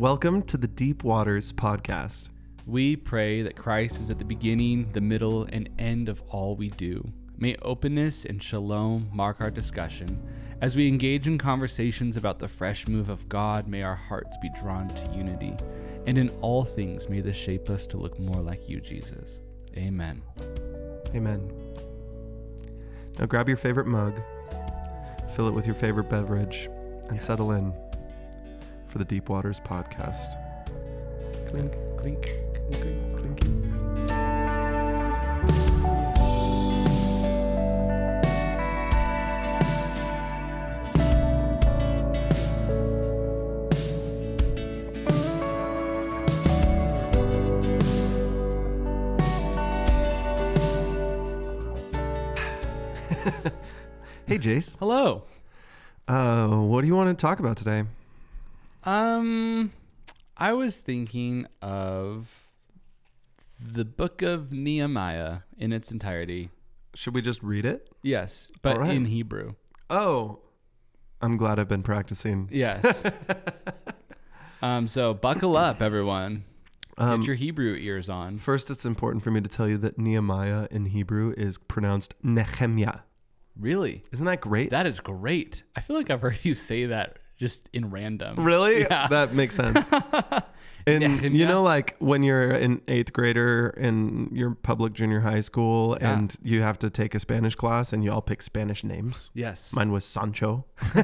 Welcome to the Deep Waters podcast. We pray that Christ is at the beginning, the middle, and end of all we do. May openness and shalom mark our discussion. As we engage in conversations about the fresh move of God, may our hearts be drawn to unity. And in all things, may this shape us to look more like you, Jesus. Amen. Amen. Now grab your favorite mug, fill it with your favorite beverage, and Yes. settle in for the Deep Waters podcast. Clink, clink, clink, clink, clink. Hey, Jace. Hello. Uh, what do you want to talk about today? Um, I was thinking of the book of Nehemiah in its entirety. Should we just read it? Yes, but right. in Hebrew. Oh, I'm glad I've been practicing. Yes. um, so buckle up, everyone. Um, Get your Hebrew ears on. First, it's important for me to tell you that Nehemiah in Hebrew is pronounced Nehemiah. Really? Isn't that great? That is great. I feel like I've heard you say that just in random. Really? Yeah. That makes sense. And you Nehemiah. know, like when you're an eighth grader in your public junior high school Yeah. and you have to take a Spanish class and you all pick Spanish names. Yes. Mine was Sancho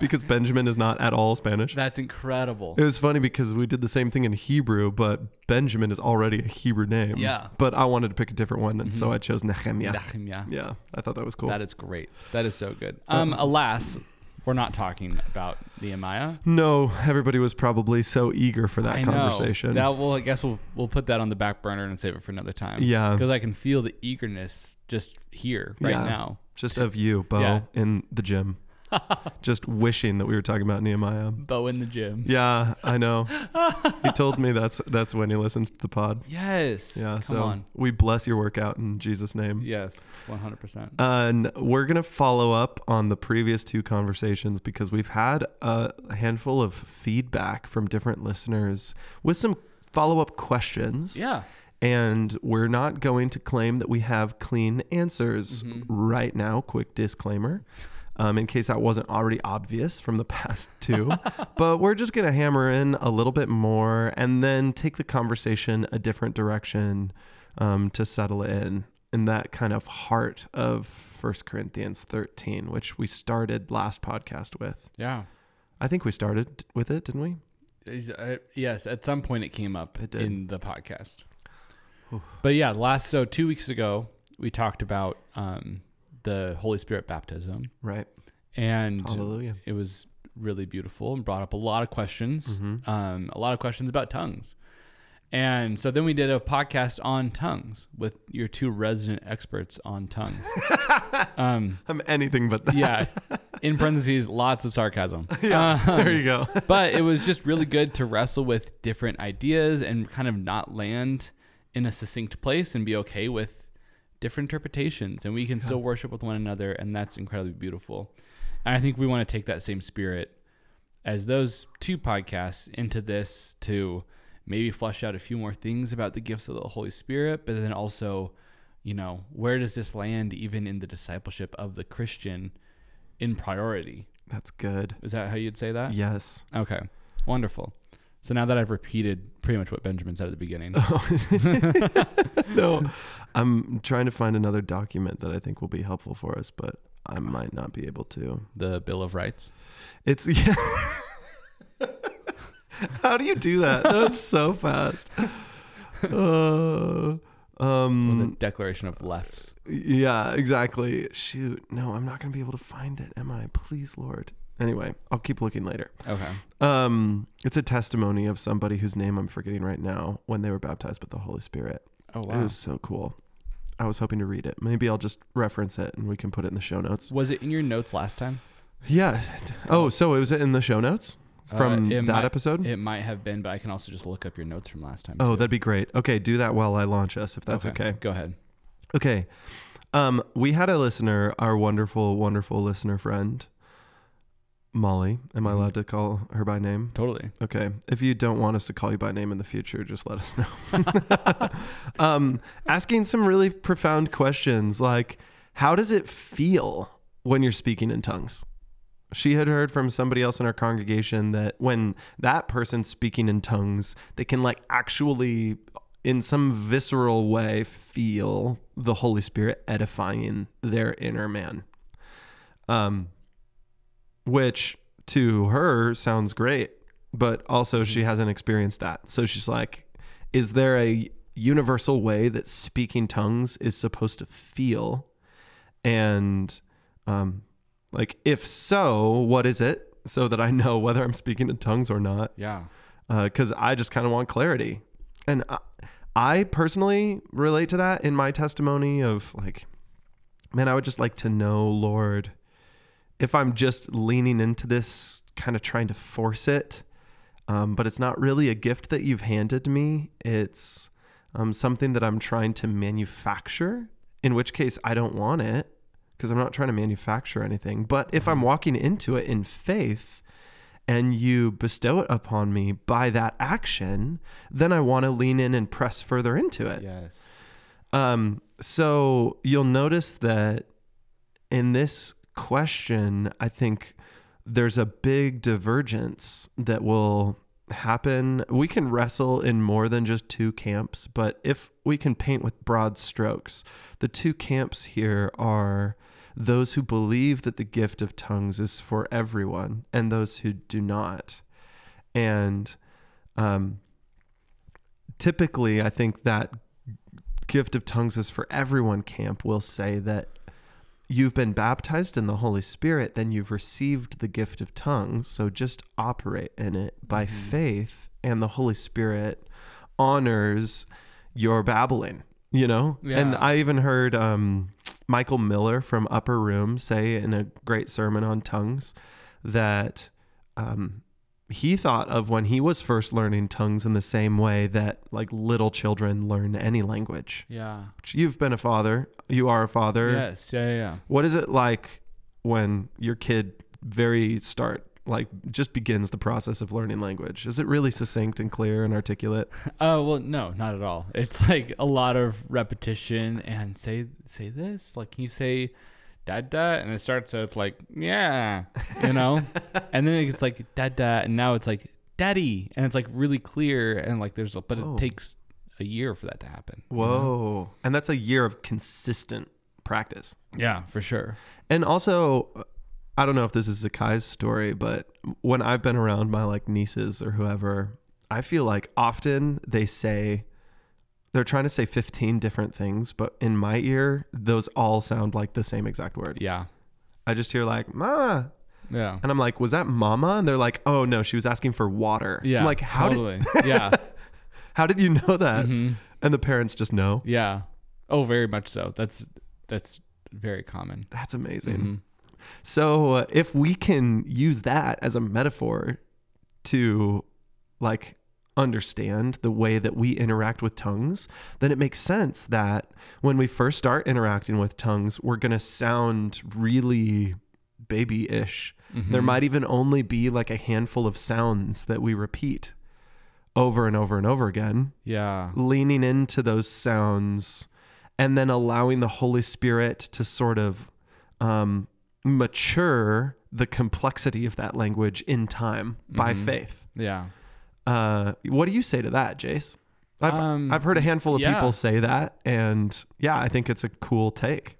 because Benjamin is not at all Spanish. That's incredible. It was funny because we did the same thing in Hebrew, but Benjamin is already a Hebrew name. Yeah. But I wanted to pick a different one, and so I chose Nehemiah. Nehemiah. Yeah, I thought that was cool. That is great. That is so good. Um, alas, we're not talking about Nehemiah. no, everybody was probably so eager for that I know. conversation. That well, I guess we'll we'll put that on the back burner and save it for another time. Yeah. because I can feel the eagerness just here right Yeah. now. Just of you, Bo, Yeah. in the gym. Just wishing that we were talking about Nehemiah. Bo in the gym. Yeah, I know. he told me that's that's when he listens to the pod. Yes. Yeah, Come so on. we bless your workout in Jesus' name. Yes. One hundred percent. And we're going to follow up on the previous two conversations because we've had a handful of feedback from different listeners with some follow up questions. Yeah. And we're not going to claim that we have clean answers Mm-hmm. right now. Quick disclaimer. Um, in case that wasn't already obvious from the past two. but we're just going to hammer in a little bit more and then take the conversation a different direction um, to settle in, in that kind of heart of First Corinthians 13, which we started last podcast with. Yeah. I think we started with it, didn't we? Uh, yes. At some point, it came up It in the podcast. But yeah, last so two weeks ago we talked about um, the Holy Spirit baptism, Right. and Hallelujah. it was really beautiful and brought up a lot of questions, um, a lot of questions about tongues. And so then we did a podcast on tongues with your two resident experts on tongues. um, I'm anything but that. yeah, in parentheses, lots of sarcasm. Yeah, Um, there you go. but it was just really good to wrestle with different ideas and kind of not land in a succinct place and be okay with different interpretations and we can still worship with one another and that's incredibly beautiful and i think we want to take that same spirit as those two podcasts into this to maybe flesh out a few more things about the gifts of the holy spirit but then also you know where does this land even in the discipleship of the christian in priority That's good. is that how you'd say that Yes. Okay, wonderful. So now that I've repeated pretty much what Benjamin said at the beginning, no, I'm trying to find another document that I think will be helpful for us, but I might not be able to. the Bill of Rights. It's yeah. How do you do that? That's so fast. Uh, Or the um. Declaration of Lefts. Yeah. Exactly. Shoot. No, I'm not gonna be able to find it. Am I? Please, Lord. Anyway, I'll keep looking later. Okay. Um, it's a testimony of somebody whose name I'm forgetting right now when they were baptized with the Holy Spirit. Oh wow. It was so cool. I was hoping to read it. Maybe I'll just reference it and we can put it in the show notes. Was it in your notes last time? Yeah. Oh, so it was in the show notes from Uh, that might- episode? It might have been, but I can also just look up your notes from last time. oh, too. that'd be great. Okay, do that while I launch us if that's okay. Go ahead. Okay. Um, we had a listener, our wonderful, wonderful listener friend, Molly. Am I Mhm. allowed to call her by name? Totally. Okay. If you don't want us to call you by name in the future, just let us know. um, asking some really profound questions like, how does it feel when you're speaking in tongues? She had heard from somebody else in our congregation that when that person's speaking in tongues, they can like actually, in some visceral way, feel the Holy Spirit edifying their inner man. Um, which to her sounds great, but also she hasn't experienced that. So she's like, is there a universal way that speaking tongues is supposed to feel? And um, like, if so, what is it? So that I know whether I'm speaking in tongues or not. Yeah. Because I just kind of want clarity. And I, I personally relate to that in my testimony of like, man, I would just like to know, Lord, if I'm just leaning into this, kind of trying to force it, um, but it's not really a gift that you've handed me. It's um, something that I'm trying to manufacture, in which case I don't want it because I'm not trying to manufacture anything. But if I'm walking into it in faith and you bestow it upon me by that action, then I want to lean in and press further into it. Yes. Um, so you'll notice that in this question, I think there's a big divergence that will happen. We can wrestle in more than just two camps, but if we can paint with broad strokes, the two camps here are those who believe that the gift of tongues is for everyone and those who do not. And um, typically, I think that gift of tongues is for everyone camp will say that you've been baptized in the Holy Spirit, then you've received the gift of tongues. So just operate in it by Mhm. faith, and the Holy Spirit honors your babbling, you know? And I even heard um, Michael Miller from Upper Room say in a great sermon on tongues that um, he thought of when he was first learning tongues in the same way that like little children learn any language. Yeah. You've been a father. You are a father. Yes. Yeah. Yeah. yeah. What is it like when your kid very start like just begins the process of learning language? Is it really succinct and clear and articulate? Oh well, no, not at all. It's like a lot of repetition and say say this. Like can you say dada, and it starts with like yeah, you know, and then it gets like dada, and now it's like daddy, and it's like really clear and like there's, a, but it takes a year for that to happen. you know? Whoa. And that's a year of consistent practice. Yeah, for sure. And also, I don't know if this is Zakai's story, but when I've been around my like nieces or whoever, I feel like often they say they're trying to say 15 different things, but in my ear, those all sound like the same exact word. Yeah. I just hear like mama, Yeah. and I'm like, was that mama? And they're like, oh no, she was asking for water. Yeah. I'm like, how did yeah. how did you know that? hmm And the parents just know. Yeah. Oh, very much so. That's that's very common. That's amazing. Mhm. So uh, if we can use that as a metaphor to like understand the way that we interact with tongues, then it makes sense that when we first start interacting with tongues, we're going to sound really baby-ish. There Mhm. might even only be like a handful of sounds that we repeat over and over and over again Yeah. leaning into those sounds and then allowing the Holy Spirit to sort of um, mature the complexity of that language in time by Mhm. faith. Yeah. Uh, what do you say to that, Jace? I've, Um, I've heard a handful of yeah. people say that, and yeah, I think it's a cool take.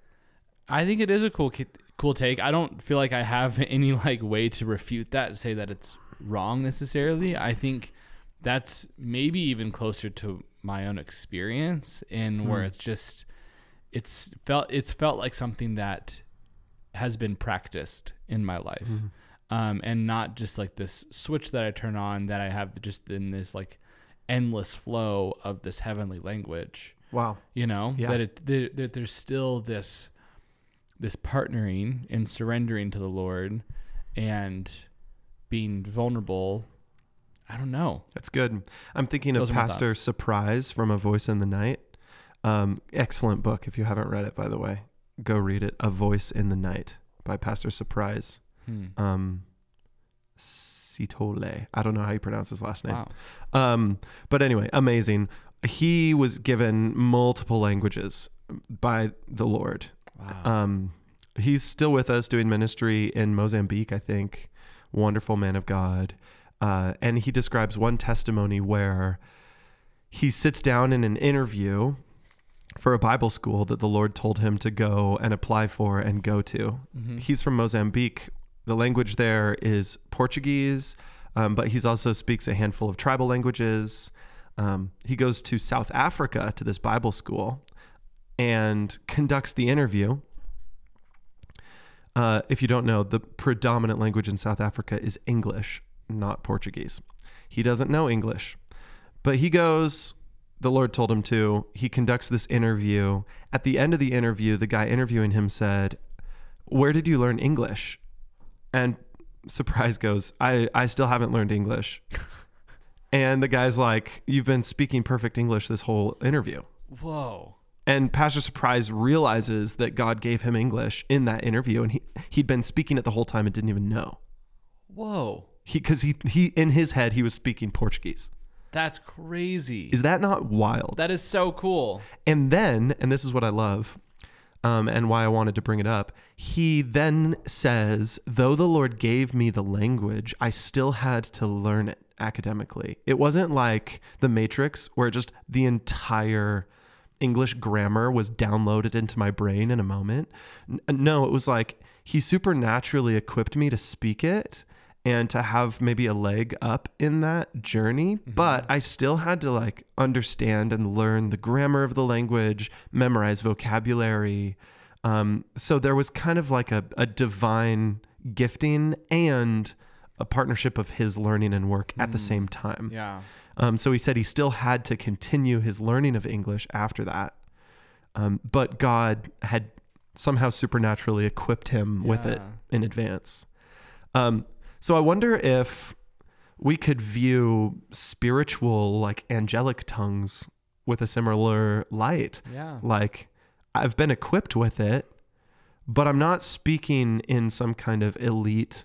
I think it is a cool cool take. I don't feel like I have any like way to refute that to say that it's wrong necessarily. I think that's maybe even closer to my own experience in where Hmm. it's just it's felt it's felt like something that has been practiced in my life. Um, and not just like this switch that I turn on that I have just in this like endless flow of this heavenly language Wow. you know Yeah. that it that, that there's still this this partnering and surrendering to the lord and being vulnerable i don't know That's good. I'm thinking of Those my Pastor. Surprise from A Voice in the Night. Um, excellent book. If you haven't read it, by the way, go read it. A Voice in the Night by Pastor Surprise. Hmm. Um, Sithole. I don't know how you pronounce his last name. Wow. Um, but anyway, amazing. He was given multiple languages by the Lord. Wow. Um, he's still with us doing ministry in Mozambique, I think. Wonderful man of God. Uh, and he describes one testimony where he sits down in an interview for a Bible school that the Lord told him to go and apply for and go to. Mhm. He's from Mozambique. The language there is Portuguese, um, but he also speaks a handful of tribal languages. Um, he goes to South Africa to this Bible school and conducts the interview. Uh, if you don't know, the predominant language in South Africa is English, not Portuguese. He doesn't know English, but he goes. The Lord told him to. He conducts this interview. At the end of the interview, the guy interviewing him said, Where did you learn English? And Surprise goes, I, I still haven't learned English. and the guy's like, You've been speaking perfect English this whole interview. Whoa. And Pastor Surprise realizes that God gave him English in that interview, and he he'd been speaking it the whole time and didn't even know. Whoa. He because he he in his head he was speaking Portuguese. That's crazy. Is that not wild? that is so cool. and then, and this is what I love, um, and why I wanted to bring it up. He then says, though the Lord gave me the language, I still had to learn it academically. It wasn't like the Matrix, where just the entire English grammar was downloaded into my brain in a moment. No, it was like he supernaturally equipped me to speak it and to have maybe a leg up in that journey, but I still had to like understand and learn the grammar of the language, memorize vocabulary. Um, so there was kind of like a, a divine gifting and a partnership of his learning and work at the same time. Yeah. Um, so he said he still had to continue his learning of English after that. Um, but God had somehow supernaturally equipped him with it in advance. Um, so I wonder if we could view spiritual, like angelic tongues with a similar light. Yeah. Like, I've been equipped with it, but I'm not speaking in some kind of elite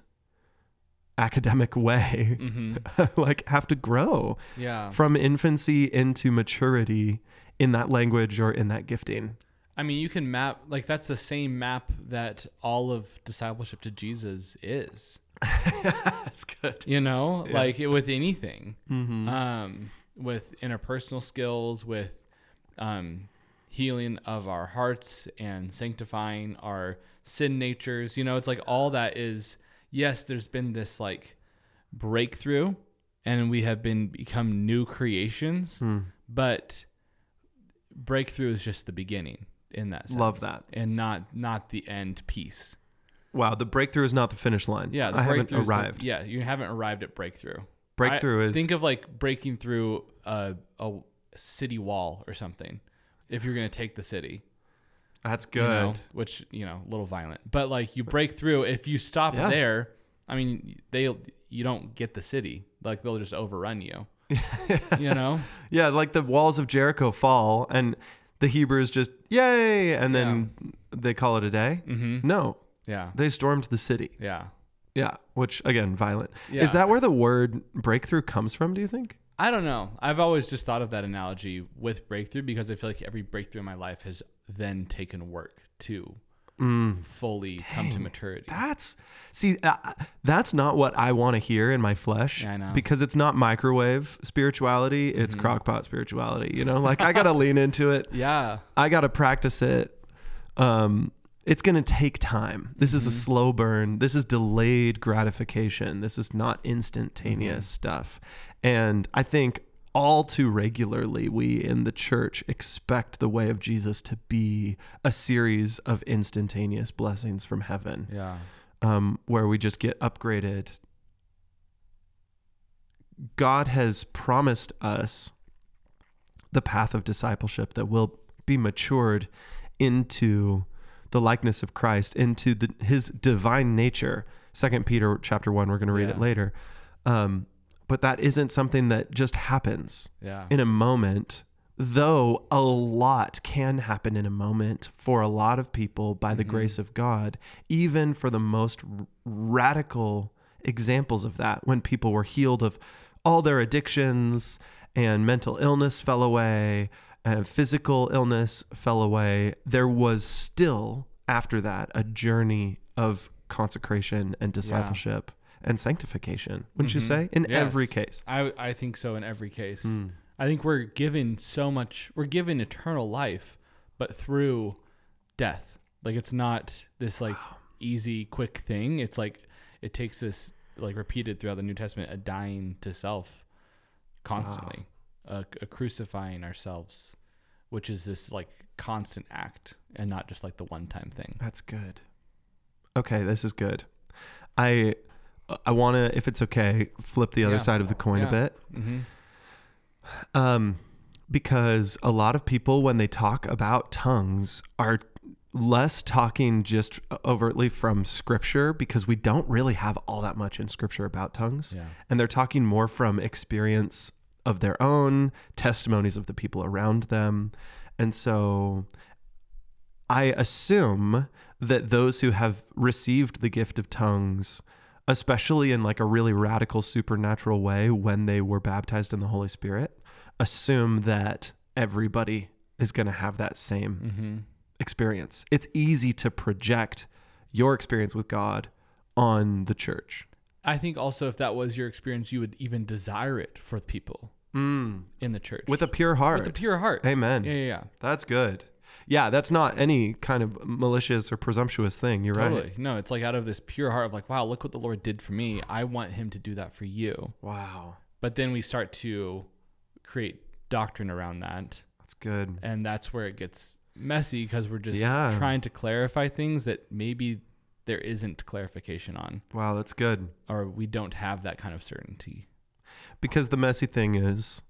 academic way. hmm like, have to grow Yeah. from infancy into maturity in that language or in that gifting. I mean, you can map like that's the same map that all of discipleship to Jesus is. That's good. You know, Yeah. like with anything, Mm-hmm. um, with interpersonal skills, with um, healing of our hearts and sanctifying our sin natures. You know, it's like all that is. Yes, there's been this like breakthrough, and we have been become new creations, Hmm. but breakthrough is just the beginning in that sense. Love that. and not not the end piece Wow, the breakthrough is not the finish line. yeah the I haven't breakthrough is the- arrived. yeah you haven't arrived at breakthrough breakthrough I- is think of like breaking through a, a city wall or something if you're gonna take the city that's you good. know, which you know a little violent but like you break through if you stop Yeah. there i mean they you don't get the city like they'll just overrun you you know Yeah, like the walls of Jericho fall and the Hebrews just yay, and then they call it a day. mm-hmm No, yeah they stormed the city. yeah Yeah, which again, violent. Yeah. Is that where the word breakthrough comes from? Do you think? I don't know. I've always just thought of that analogy with breakthrough because I feel like every breakthrough in my life has then taken work to Mm, fully come to maturity. that's see, uh, that's not what I want to hear in my flesh. Yeah, I know. Because it's not microwave spirituality; it's Mhm. crockpot spirituality. You know, like I gotta lean into it. yeah. I got to practice it. Um, it's going to take time. This is a Mhm. slow burn. This is delayed gratification. This is not instantaneous Mm-hmm. stuff. And I think all too regularly, we in the church expect the way of Jesus to be a series of instantaneous blessings from heaven, Yeah. um, where we just get upgraded. God has promised us the path of discipleship that will be matured into the likeness of Christ, into the, his divine nature. Second Peter chapter one, we're going to read it later. Um, but that isn't something that just happens Yeah. in a moment, though a lot can happen in a moment for a lot of people by the Mhm. grace of God, even for the most r- radical examples of that when people were healed of all their addictions and mental illness fell away and physical illness fell away. There was still, after that, a journey of consecration and discipleship and sanctification, wouldn't you Mhm. say? In Yes. every case. I I think so in every case. Mm. I think we're given so much. We're given eternal life, but through death. Like it's not this like easy, quick thing. It's like it takes this like repeated throughout the New Testament, a dying to self constantly, a, a crucifying ourselves, which is this like constant act and not just like the one time thing. That's good. Okay, this is good. I I want to, if it's okay, flip the other Yeah. side of the coin Yeah. a bit. Mm-hmm. Um, because a lot of people, when they talk about tongues, are less talking just overtly from scripture because we don't really have all that much in scripture about tongues. Yeah. And they're talking more from experience of their own, testimonies of the people around them. And so I assume that those who have received the gift of tongues, especially in like a really radical supernatural way when they were baptized in the Holy Spirit, assume that everybody is going to have that same Mm-hmm. experience. It's easy to project your experience with God on the church. I think also if that was your experience, you would even desire it for people Mm. in the church With a pure heart. with a pure heart. Amen. Yeah, yeah, yeah. That's good. Yeah, that's not any kind of malicious or presumptuous thing. You're Totally. right. No, it's like out of this pure heart of like, wow, look what the Lord did for me. I want him to do that for you. Wow. But then we start to create doctrine around that. That's good. And that's where it gets messy because we're just Yeah. trying to clarify things that maybe there isn't clarification on Wow, that's good. or we don't have that kind of certainty. Because the messy thing is,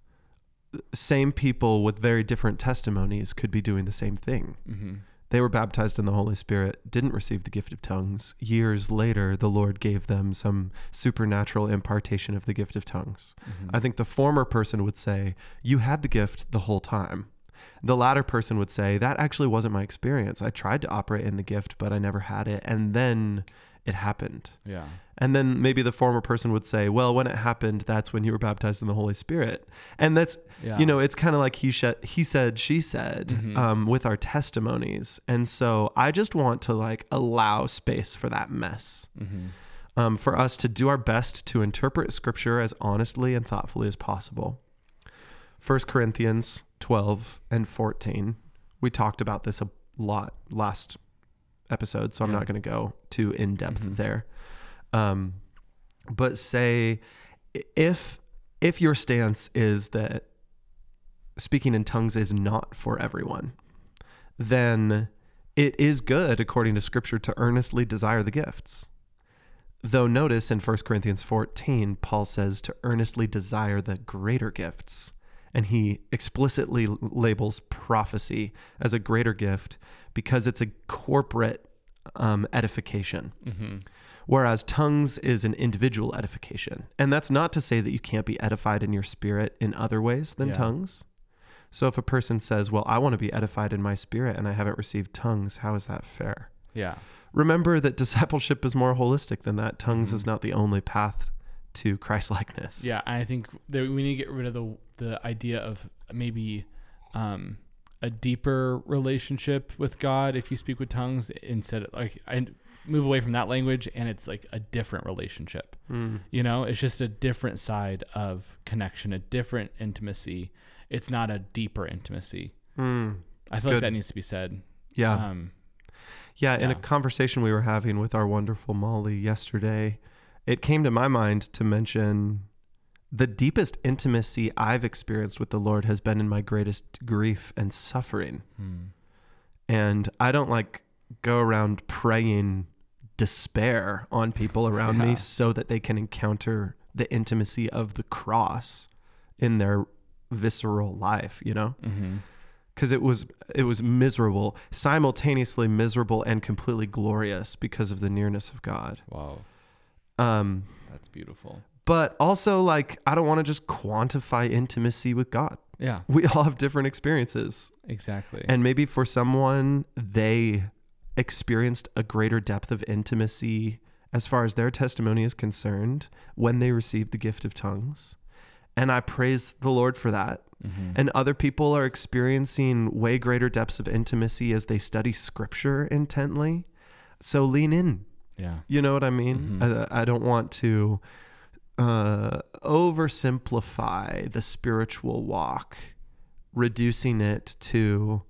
same people with very different testimonies could be doing the same thing. Mm-hmm. They were baptized in the Holy Spirit, didn't receive the gift of tongues. Years later, the Lord gave them some supernatural impartation of the gift of tongues. Mm-hmm. I think the former person would say, You had the gift the whole time. The latter person would say, That actually wasn't my experience. I tried to operate in the gift, but I never had it. And then it happened. yeah. And then maybe the former person would say, Well, when it happened, that's when you were baptized in the Holy Spirit. And that's, Yeah. you know, it's kind of like he, sh- he said, she said Mhm. um, with our testimonies. And so I just want to like allow space for that mess Mm-hmm. um, for us to do our best to interpret scripture as honestly and thoughtfully as possible. 1 Corinthians 12 and 14. We talked about this a lot last episode, so I'm Yeah. not going to go too in depth Mhm. there. Um, but say if if your stance is that speaking in tongues is not for everyone, then it is good according to scripture to earnestly desire the gifts. Though notice in 1 Corinthians 14, Paul says to earnestly desire the greater gifts. And he explicitly labels prophecy as a greater gift because it's a corporate um, edification, Mm-hmm. whereas tongues is an individual edification. And that's not to say that you can't be edified in your spirit in other ways than Yeah. tongues. So if a person says, Well, I want to be edified in my spirit and I haven't received tongues, how is that fair? Yeah. remember that discipleship is more holistic than that. Tongues Mhm. is not the only path to Christ likeness. Yeah, I think that we need to get rid of the the idea of maybe um, a deeper relationship with God if you speak with tongues instead of like I move away from that language and it's like a different relationship. Mm. You know, it's just a different side of connection, a different intimacy. It's not a deeper intimacy. Mm. I feel like that needs to be said. Yeah. Um, yeah. In a conversation we were having with our wonderful Molly yesterday, it came to my mind to mention the deepest intimacy I've experienced with the Lord has been in my greatest grief and suffering. hmm. And I don't like go around praying despair on people around Yeah. me so that they can encounter the intimacy of the cross in their visceral life, you know? Mm-hmm. Cuz it was it was miserable, simultaneously miserable and completely glorious because of the nearness of God. Wow, Um that's beautiful. but also like I don't want to just quantify intimacy with God. Yeah, We all have different experiences. exactly. And maybe for someone, they experienced a greater depth of intimacy as far as their testimony is concerned when they received the gift of tongues. And I praise the Lord for that. Mm-hmm. And other people are experiencing way greater depths of intimacy as they study scripture intently. So lean in. Yeah. You know what I mean? Mhm. I, I don't want to uh, oversimplify the spiritual walk, reducing it to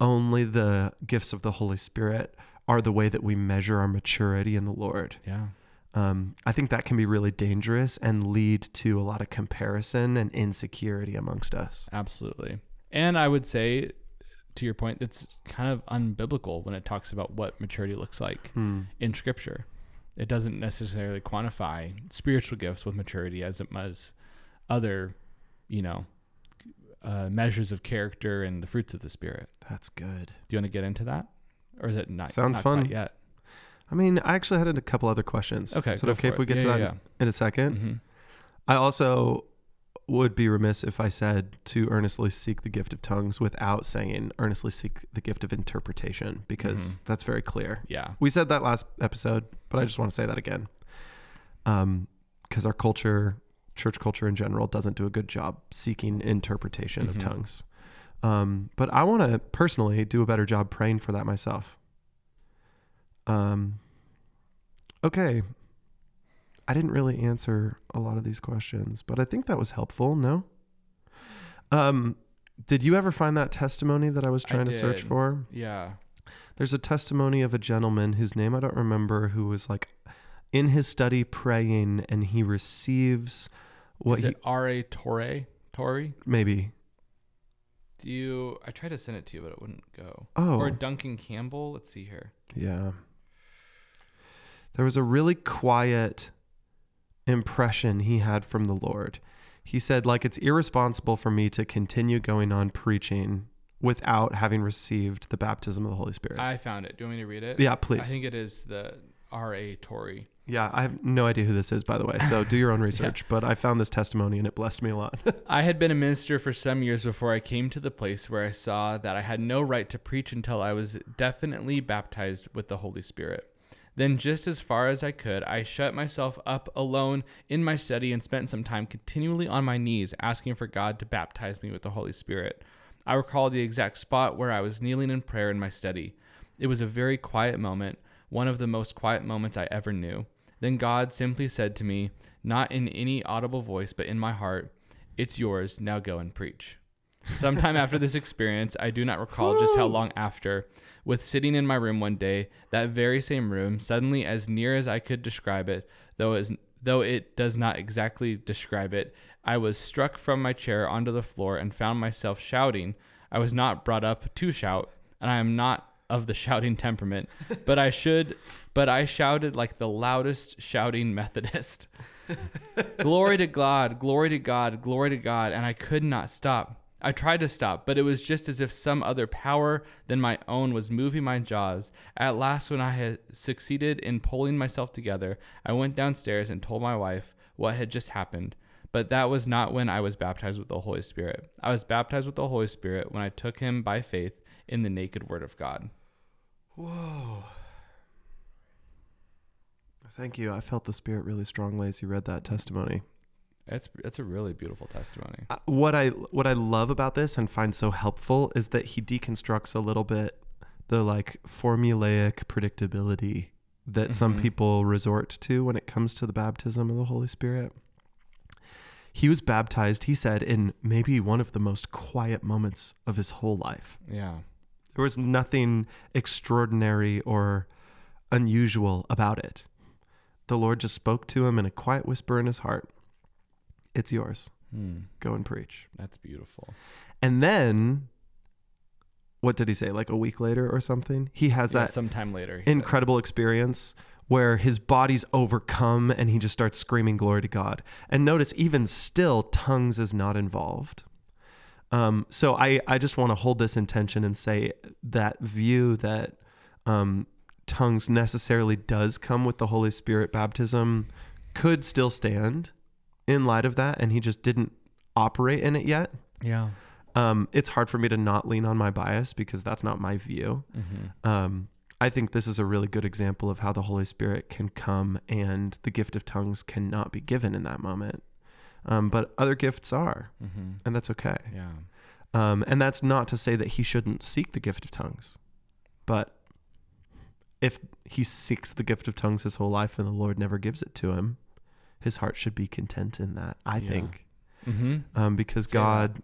only the gifts of the Holy Spirit are the way that we measure our maturity in the Lord. Yeah. Um, I think that can be really dangerous and lead to a lot of comparison and insecurity amongst us. Absolutely. And I would say, to your point, it's kind of unbiblical when it talks about what maturity looks like Hmm. in Scripture. It doesn't necessarily quantify spiritual gifts with maturity as it does other, you know, uh, measures of character and the fruits of the Spirit. That's good. Do you want to get into that, or is it not? Sounds not fun. yet. I mean, I actually had a couple other questions. Okay. Is it okay if we get Yeah, to that yeah, in a second? yeah. hmm I also would be remiss if I said to earnestly seek the gift of tongues without saying earnestly seek the gift of interpretation because Mhm. that's very clear. Yeah. We said that last episode, but I just want to say that again. Um, because our culture, church culture in general, doesn't do a good job seeking interpretation Mhm. of tongues. Um, but I want to personally do a better job praying for that myself. Um, okay. I didn't really answer a lot of these questions, but I think that was helpful. No. Um, did you ever find that testimony that I was I trying to search for? Yeah. There's a testimony of a gentleman whose name I don't remember who was like in his study praying and he receives what Is he it R. A. Torre? Torrey? maybe. Do you? I tried to send it to you, but it wouldn't go. Oh, Or Duncan Campbell. Let's see here. yeah. There was a really quiet impression he had from the Lord. He said, like, it's irresponsible for me to continue going on preaching without having received the baptism of the Holy Spirit. I found it. Do you want me to read it? yeah, please. I think it is the R. A. Torrey. yeah, I have no idea who this is, by the way. So do your own research. But I found this testimony and it blessed me a lot. I had been a minister for some years before I came to the place where I saw that I had no right to preach until I was definitely baptized with the Holy Spirit. Then, just as far as I could, I shut myself up alone in my study and spent some time continually on my knees asking for God to baptize me with the Holy Spirit. I recall the exact spot where I was kneeling in prayer in my study. It was a very quiet moment, one of the most quiet moments I ever knew. Then God simply said to me, not in any audible voice, but in my heart, It's yours, now go and preach. Sometime after this experience, I do not recall just how long after, with sitting in my room one day, that very same room, suddenly as near as I could describe it, though as though it does not exactly describe it, I was struck from my chair onto the floor and found myself shouting. I was not brought up to shout, and I am not of the shouting temperament, but I should but I shouted like the loudest shouting Methodist. glory to God, glory to God, glory to God, and I could not stop. I tried to stop, but it was just as if some other power than my own was moving my jaws. At last, when I had succeeded in pulling myself together, I went downstairs and told my wife what had just happened. But that was not when I was baptized with the Holy Spirit. I was baptized with the Holy Spirit when I took him by faith in the naked word of God. Whoa. Thank you. I felt the spirit really strongly as you read that testimony. It's it's a really beautiful testimony. Uh, What I what I love about this and find so helpful is that he deconstructs a little bit the like formulaic predictability that some Mhm. people resort to when it comes to the baptism of the Holy Spirit. He was baptized, he said, in maybe one of the most quiet moments of his whole life. Yeah. There was nothing extraordinary or unusual about it. The Lord just spoke to him in a quiet whisper in his heart It's yours. Hmm. Go and preach. That's beautiful. And then, what did he say? Like a week later or something? He has Yeah, that sometime later. he said. incredible experience where his body's overcome and he just starts screaming glory to God. And notice, even still, tongues is not involved. Um, so I, I just want to hold this intention and say that view that um, tongues necessarily does come with the Holy Spirit baptism could still stand in light of that, and he just didn't operate in it yet. Yeah. Um, it's hard for me to not lean on my bias because that's not my view. Mm-hmm. Um, I think this is a really good example of how the Holy Spirit can come and the gift of tongues cannot be given in that moment. Um, but other gifts are, Mm-hmm. and that's okay. Yeah. Um, and that's not to say that he shouldn't seek the gift of tongues. But if he seeks the gift of tongues his whole life and the Lord never gives it to him, his heart should be content in that, I Yeah. think. Mm-hmm. Um, because Say that. God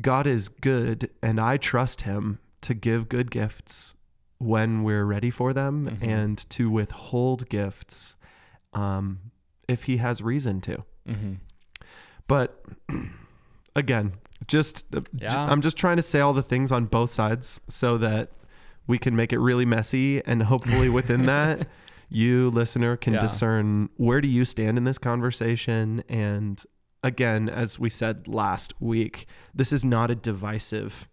God is good and I trust him to give good gifts when we're ready for them Mhm. and to withhold gifts um, if he has reason to. Mm-hmm. But again, just uh, Yeah. I'm just trying to say all the things on both sides so that we can make it really messy and hopefully within that you listener can Yeah. discern where do you stand in this conversation and again as we said last week this is not a divisive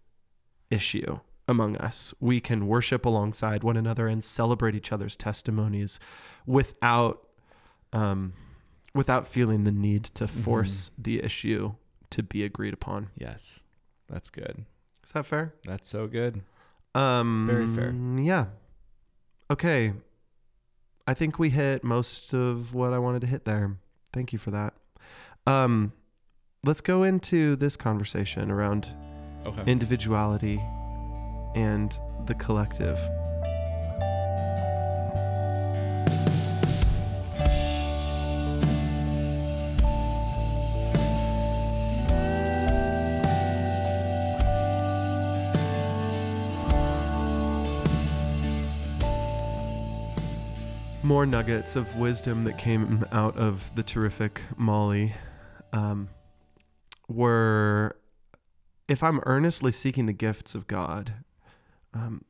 issue among us we can worship alongside one another and celebrate each other's testimonies without um without feeling the need to Mm-hmm. force the issue to be agreed upon Yes. That's good. is that fair That's so good. um Very fair. yeah okay i think we hit most of what i wanted to hit there. Thank you for that. Um let's go into this conversation around Okay. individuality and the collective more nuggets of wisdom that came out of the terrific Molly um, were if I'm earnestly seeking the gifts of God, um,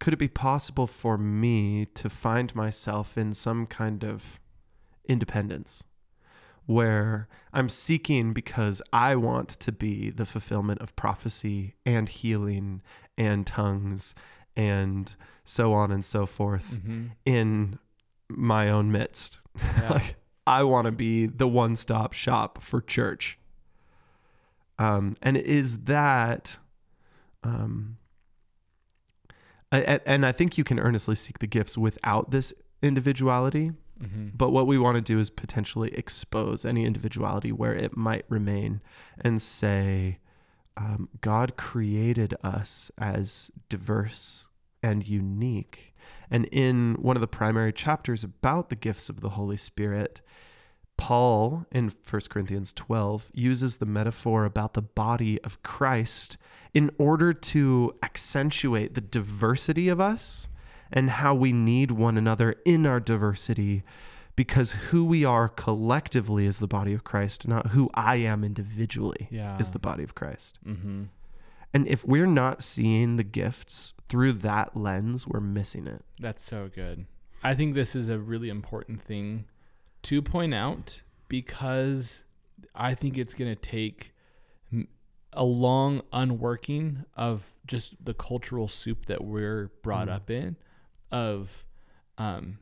could it be possible for me to find myself in some kind of independence where I'm seeking because I want to be the fulfillment of prophecy and healing and tongues and so on and so forth mm-hmm. in my own midst. Yeah. like I want to be the one-stop shop for church. Um, and is that, um, I- and I think you can earnestly seek the gifts without this individuality. mm-hmm. But what we want to do is potentially expose any individuality where it might remain and say, um, God created us as diverse and unique. And in one of the primary chapters about the gifts of the Holy Spirit, Paul in 1 Corinthians 12 uses the metaphor about the body of Christ in order to accentuate the diversity of us and how we need one another in our diversity because who we are collectively is the body of Christ, not who I am individually Yeah. is the body of Christ. Mm-hmm. And if we're not seeing the gifts through that lens, we're missing it. That's so good. I think this is a really important thing to point out because I think it's going to take a long unworking of just the cultural soup that we're brought Mm. up in of um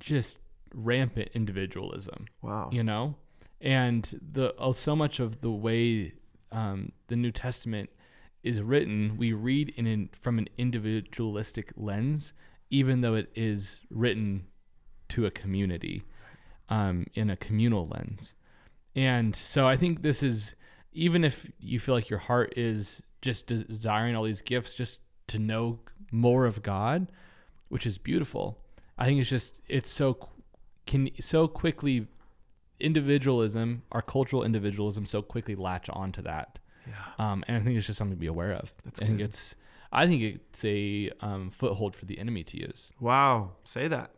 just rampant individualism Wow. you know and the oh, so much of the way um, the new testament is written we read in an, from an individualistic lens even though it is written to a community um, in a communal lens and so i think this is even if you feel like your heart is just desiring all these gifts just to know more of god which is beautiful i think it's just it's so can so quickly individualism, our cultural individualism, so quickly latch onto that. Yeah. Um, and I think it's just something to be aware of. That's I think good. it's, I think it's a um, foothold for the enemy to use. Wow. Say that.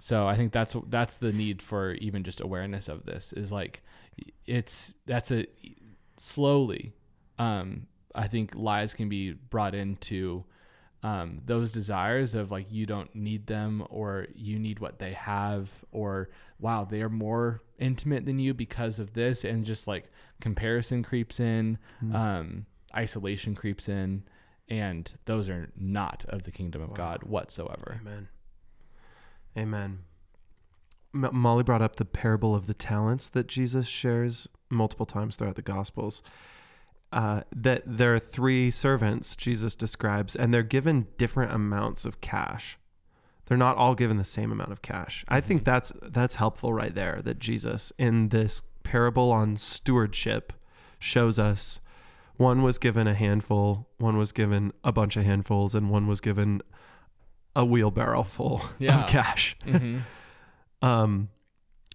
So I think that's that's the need for even just awareness of this is like, it's that's a slowly. Um, I think lies can be brought into um, those desires of like you don't need them or you need what they have or wow they're more intimate than you because of this and just like comparison creeps in Mm. um, isolation creeps in and those are not of the kingdom of Wow. god whatsoever Amen. Amen. M- Molly brought up the parable of the talents that Jesus shares multiple times throughout the Gospels. Uh, that there are three servants Jesus describes, and they're given different amounts of cash. They're not all given the same amount of cash. I think Mhm. that's that's helpful right there that Jesus in this parable on stewardship shows us one was given a handful, one was given a bunch of handfuls and one was given a wheelbarrow full Yeah. of cash. Mhm. Um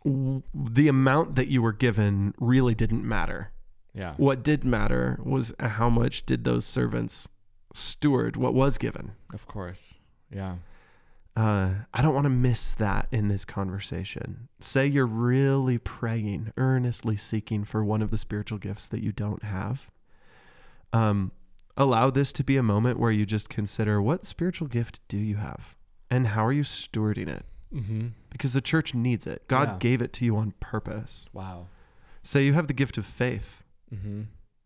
w- the amount that you were given really didn't matter. Yeah. What did matter was how much did those servants steward what was given. Of course. Yeah. Uh, I don't want to miss that in this conversation. Say you're really praying, earnestly seeking for one of the spiritual gifts that you don't have. Um, allow this to be a moment where you just consider what spiritual gift do you have and how are you stewarding it? Mm-hmm. Because the church needs it. God Yeah. gave it to you on purpose. Wow. Say you have the gift of faith. Mm-hmm.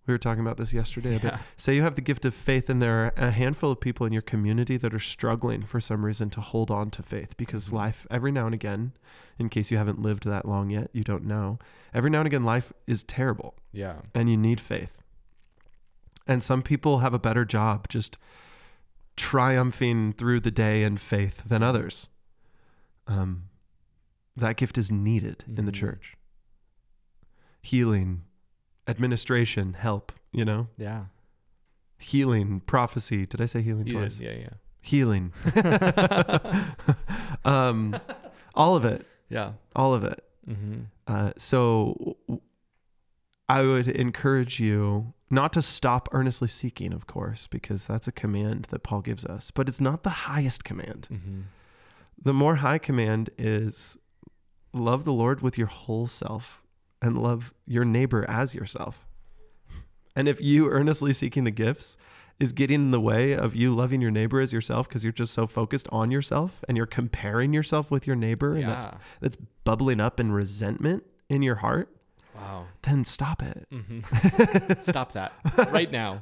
We were talking about this yesterday bit. Say you have the gift of faith, and there are a handful of people in your community that are struggling for some reason to hold on to faith because Mhm. life, every now and again, in case you haven't lived that long yet, you don't know, every now and again, life is terrible Yeah. and you need faith. And some people have a better job just triumphing through the day in faith than others. Um, that gift is needed in the Mhm. church. Healing, administration, help, you know? Yeah. healing, prophecy. Did I say healing You twice? did. Yeah. Healing. um, all of it. Yeah. All of it. Mm-hmm. Uh, so I would encourage you not to stop earnestly seeking, of course, because that's a command that Paul gives us, but it's not the highest command. Mm-hmm. The more high command is love the Lord with your whole self and love your neighbor as yourself. And if you earnestly seeking the gifts is getting in the way of you loving your neighbor as yourself because you're just so focused on yourself and you're comparing yourself with your neighbor and that's that's bubbling up in resentment in your heart, Wow. then stop it. Mm-hmm. Stop that right now.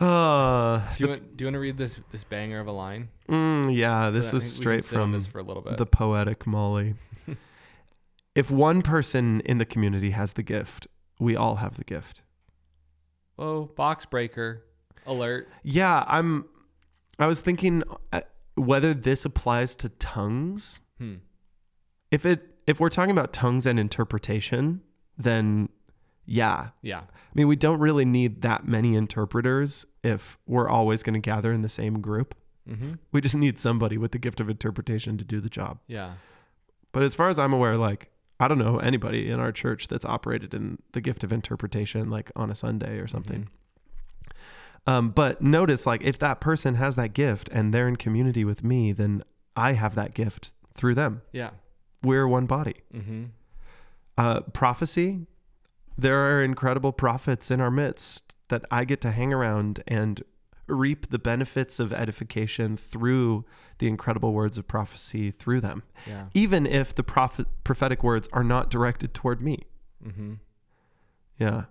Uh, Do you want, do you want to read this this banger of a line? mm, yeah, this I was think we can straight from this for a little bit. the poetic Molly. if one person in the community has the gift, we all have the gift. oh, box breaker alert. Yeah, I'm. I was thinking uh, whether this applies to tongues. Hmm. If it if we're talking about tongues and interpretation, then yeah. Yeah. I mean, we don't really need that many interpreters if we're always going to gather in the same group. Mm-hmm. We just need somebody with the gift of interpretation to do the job. Yeah. But as far as I'm aware, like I don't know anybody in our church that's operated in the gift of interpretation, like on a Sunday or something. Um, but notice, like, if that person has that gift and they're in community with me, then I have that gift through them. Yeah. We're one body. Mm-hmm. Uh, prophecy, there are incredible prophets in our midst that I get to hang around and reap the benefits of edification through the incredible words of prophecy through them Yeah. even if the prophet prophetic words are not directed toward me. Mm-hmm. Yeah.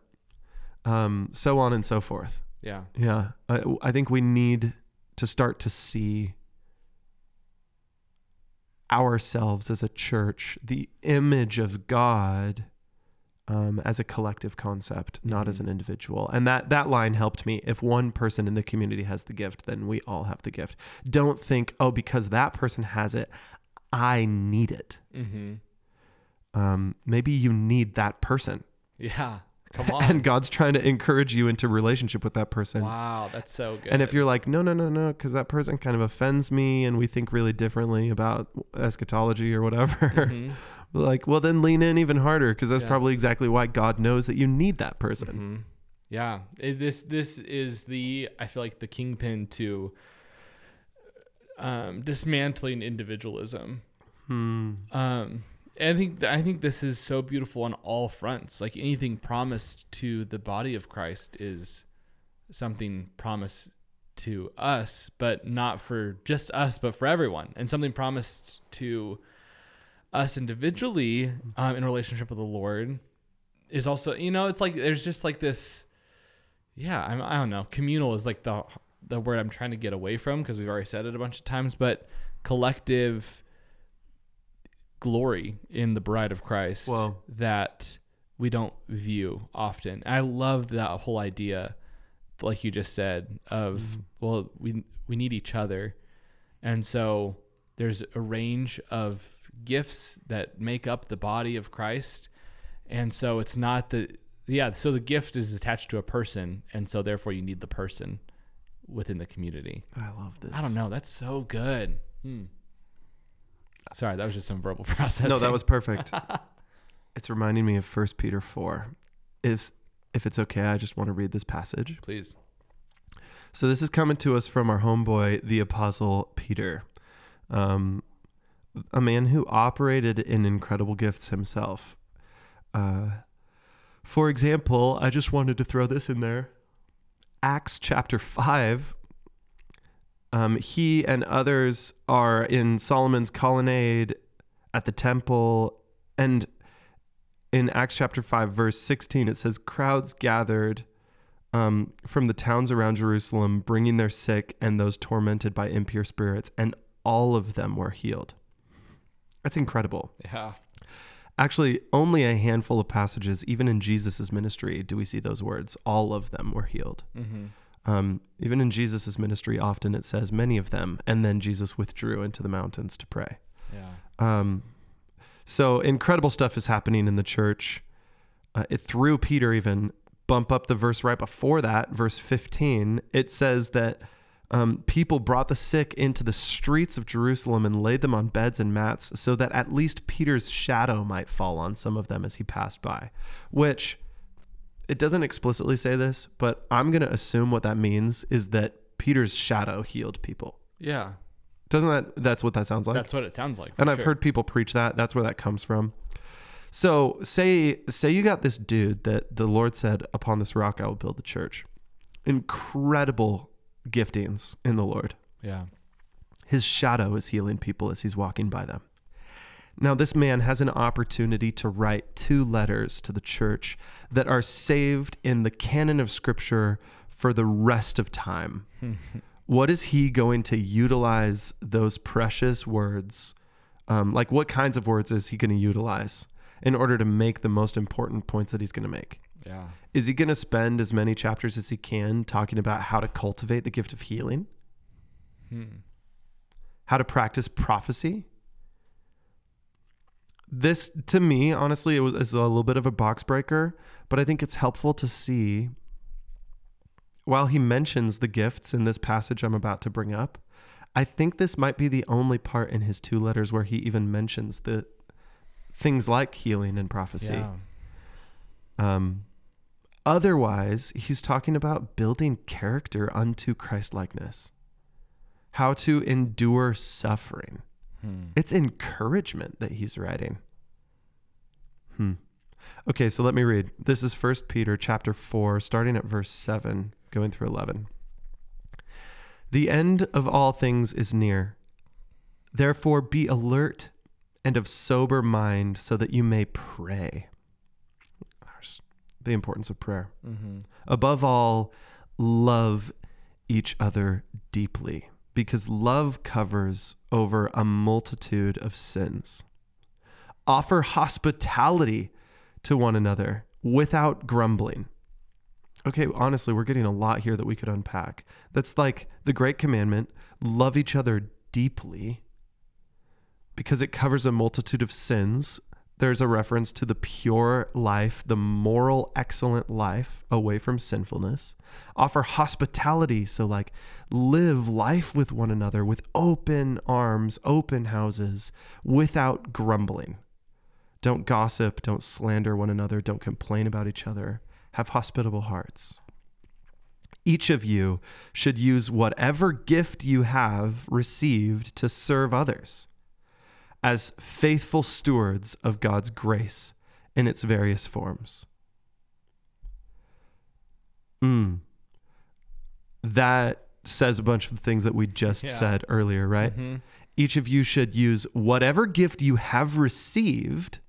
Um, so on and so forth. Yeah. Yeah. I, I think we need to start to see ourselves as a church, the image of God um, as a collective concept, not as Mhm. an individual. And that, that line helped me. If one person in the community has the gift, then we all have the gift. Don't think, oh, because that person has it, I need it. Mm-hmm. um, maybe you need that person. Yeah. Come on. And God's trying to encourage you into relationship with that person. wow, that's so good. And if you're like, no, no, no, no, because that person kind of offends me and we think really differently about eschatology or whatever, Mhm. like, well, then lean in even harder because that's Yeah. probably exactly why God knows that you need that person. Mhm. Yeah, It- this this is the I feel like the kingpin to um, dismantling individualism. Hmm. Um, I think I think this is so beautiful on all fronts. Like anything promised to the body of Christ is something promised to us, but not for just us, but for everyone, and something promised to us individually um, in relationship with the Lord is also, you know, it's like there's just like this. Yeah, I'm, I don't know. Communal is like the the word I'm trying to get away from because we've already said it a bunch of times, but collective glory in the bride of Christ Whoa. that we don't view often. I love that whole idea, like you just said, of Mhm. well, we we need each other, And so there's a range of gifts that make up the body of Christ. And so it's not the yeah, so the gift is attached to a person and so therefore you need the person within the community. I love this. I don't know, that's so good. Hmm. Sorry, that was just some verbal processing. No, that was perfect. it's reminding me of First Peter four. If if it's okay, I just want to read this passage. please. So this is coming to us from our homeboy, the Apostle Peter, um, a man who operated in incredible gifts himself. Uh, for example, I just wanted to throw this in there. Acts chapter five. Um, he and others are in Solomon's colonnade at the temple, and in Acts chapter 5, verse 16, it says, Crowds gathered um, from the towns around Jerusalem, bringing their sick and those tormented by impure spirits, and all of them were healed. That's incredible. Yeah. Actually, only a handful of passages, even in Jesus' ministry, do we see those words. All of them were healed. Mm-hmm. Um, even in Jesus' ministry, often it says many of them, and then Jesus withdrew into the mountains to pray. Yeah. Um, so incredible stuff is happening in the church. Uh, it through Peter even bump up the verse right before that, verse 15. It says that um, people brought the sick into the streets of Jerusalem and laid them on beds and mats so that at least Peter's shadow might fall on some of them as he passed by, which it doesn't explicitly say this, but I'm going to assume what that means is that Peter's shadow healed people. Yeah. Doesn't that that's what that sounds like? That's what it sounds like. and I've sure. heard people preach that. That's where that comes from. So say say you got this dude that the Lord said, "Upon this rock I will build the church." Incredible giftings in the Lord. Yeah. His shadow is healing people as he's walking by them. Now, this man has an opportunity to write two letters to the church that are saved in the canon of Scripture for the rest of time. what is he going to utilize those precious words? Um, like, what kinds of words is he going to utilize in order to make the most important points that he's going to make? Yeah. Is he going to spend as many chapters as he can talking about how to cultivate the gift of healing, Hmm. how to practice prophecy? This, to me, honestly, it was is a little bit of a box breaker, but I think it's helpful to see. While he mentions the gifts in this passage I'm about to bring up, I think this might be the only part in his two letters where he even mentions the things like healing and prophecy. Yeah. Um, otherwise, he's talking about building character unto Christ likeness, how to endure suffering. Hmm. It's encouragement that he's writing. Hmm. Okay, so let me read. This is First Peter chapter 4, starting at verse 7, going through 11. The end of all things is near. Therefore, be alert and of sober mind so that you may pray. There's the importance of prayer. Mm-hmm. Above all, love each other deeply because love covers over a multitude of sins. Offer hospitality to one another without grumbling. Okay, honestly, we're getting a lot here that we could unpack. That's like the great commandment love each other deeply because it covers a multitude of sins. There's a reference to the pure life, the moral, excellent life away from sinfulness. Offer hospitality. So, like, live life with one another with open arms, open houses, without grumbling. Don't gossip. Don't slander one another. Don't complain about each other. Have hospitable hearts. Each of you should use whatever gift you have received to serve others as faithful stewards of God's grace in its various forms. Mm. That says a bunch of the things that we just Yeah. said earlier, right? Mm-hmm. Each of you should use whatever gift you have received.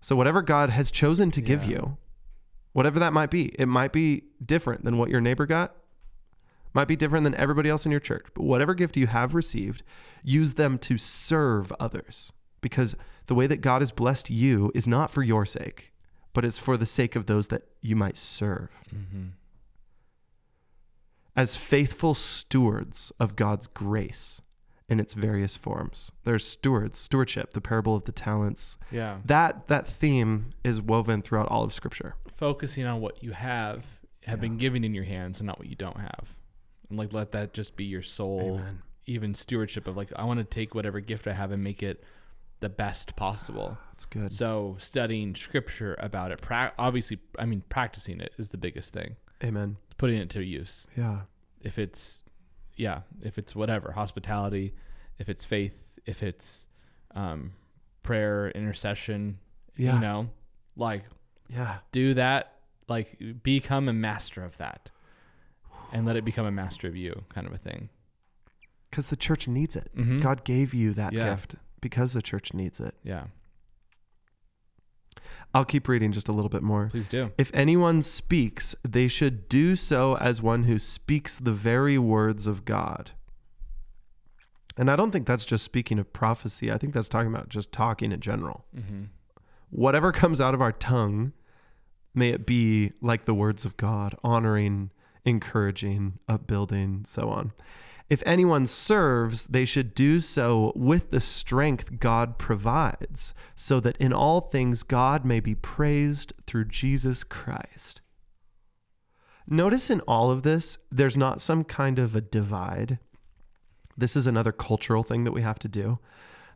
So, whatever God has chosen to give you, whatever that might be, it might be different than what your neighbor got, might be different than everybody else in your church. But whatever gift you have received, use them to serve others. Because the way that God has blessed you is not for your sake, but it's for the sake of those that you might serve. Mm-hmm. As faithful stewards of God's grace in its various forms. There's stewards, stewardship, the parable of the talents. Yeah. That that theme is woven throughout all of scripture. Focusing on what you have have been given in your hands and not what you don't have. And like let that just be your sole Amen. even stewardship of like I want to take whatever gift I have and make it the best possible. That's good. So studying scripture about it, pra- obviously, I mean, practicing it is the biggest thing. Amen. Putting it to use. Yeah. If it's, yeah, if it's whatever, hospitality, if it's faith, if it's um, prayer, intercession, Yeah. you know, like Yeah. do that, like become a master of that, and let it become a master of you, kind of a thing. Because the church needs it. Mm-hmm. God gave you that Yeah. gift because the church needs it. yeah, I'll keep reading just a little bit more. please do. If anyone speaks, they should do so as one who speaks the very words of God. And I don't think that's just speaking of prophecy. I think that's talking about just talking in general. Mm-hmm. Whatever comes out of our tongue, may it be like the words of God, honoring, encouraging, upbuilding, so on. If anyone serves, they should do so with the strength God provides, so that in all things God may be praised through Jesus Christ. Notice in all of this, there's not some kind of a divide. This is another cultural thing that we have to do.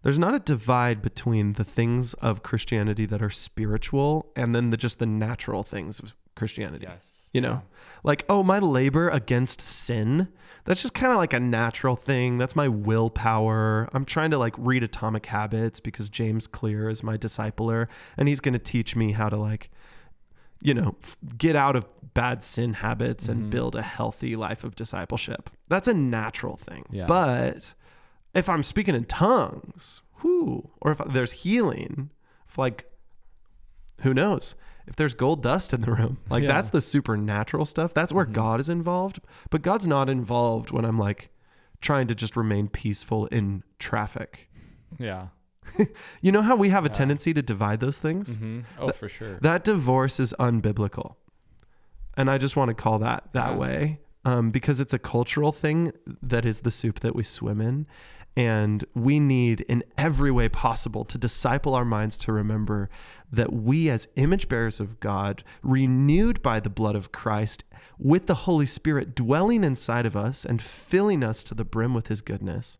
There's not a divide between the things of Christianity that are spiritual and then the just the natural things of Christianity. Yes, You know, like, oh, my labor against sin, that's just kind of like a natural thing. That's my willpower. I'm trying to like read Atomic Habits because James Clear is my discipler and he's going to teach me how to like, you know, f- get out of bad sin habits and Mhm. build a healthy life of discipleship. That's a natural thing. Yeah. But if I'm speaking in tongues, whoo, or if there's healing, if like, who knows? If there's gold dust in the room, like Yeah. that's the supernatural stuff. That's where Mhm. God is involved. But God's not involved when I'm like trying to just remain peaceful in traffic. yeah. You know how we have a Yeah. tendency to divide those things? Mm-hmm. Oh, Th- for sure. That divorce is unbiblical. And I just want to call that that Yeah. way um, because it's a cultural thing that is the soup that we swim in. And we need, in every way possible, to disciple our minds to remember that we, as image bearers of God, renewed by the blood of Christ, with the Holy Spirit dwelling inside of us and filling us to the brim with his goodness,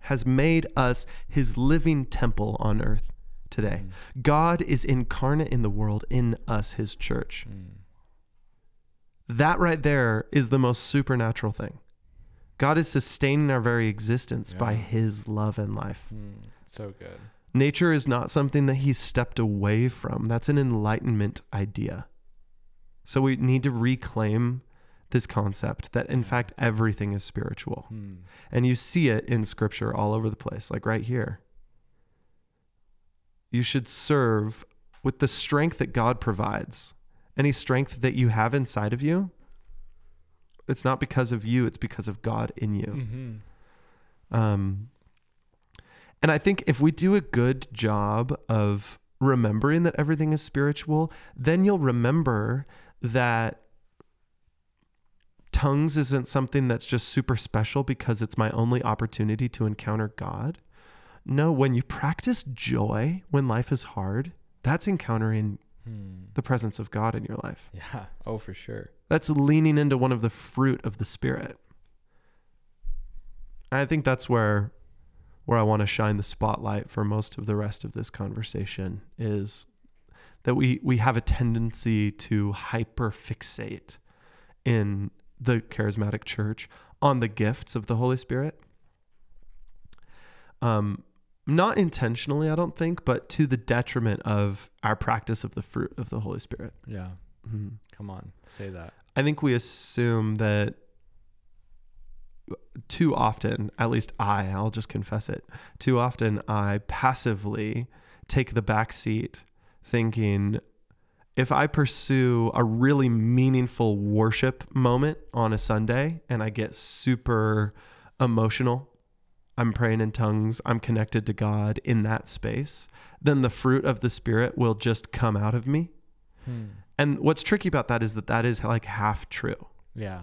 has made us his living temple on earth today. God is incarnate in the world in us, his church. Mm. That right there is the most supernatural thing. God is sustaining our very existence by his love and life. Mm. So good. Nature is not something that he's stepped away from. That's an enlightenment idea. So we need to reclaim this concept that in fact everything is spiritual. Mm. And you see it in scripture all over the place, like right here. You should serve with the strength that God provides. Any strength that you have inside of you, it's not because of you, it's because of God in you. Mm-hmm. Um, and I think if we do a good job of remembering that everything is spiritual, then you'll remember that tongues isn't something that's just super special because it's my only opportunity to encounter God. No, when you practice joy when life is hard, that's encountering Hmm. the presence of God in your life. Yeah. Oh, for sure. That's leaning into one of the fruit of the spirit. I think that's where where I want to shine the spotlight for most of the rest of this conversation is that we we have a tendency to hyper fixate in the charismatic church on the gifts of the Holy Spirit. Um not intentionally, I don't think, but to the detriment of our practice of the fruit of the Holy Spirit. Yeah. Mhm. Come on. Say that. I think we assume that too often, at least I, I'll just confess it, too often I passively take the back seat thinking if I pursue a really meaningful worship moment on a Sunday and I get super emotional, I'm praying in tongues, I'm connected to God in that space, then the fruit of the Spirit will just come out of me. Hmm. And what's tricky about that is that that is like half true. Yeah.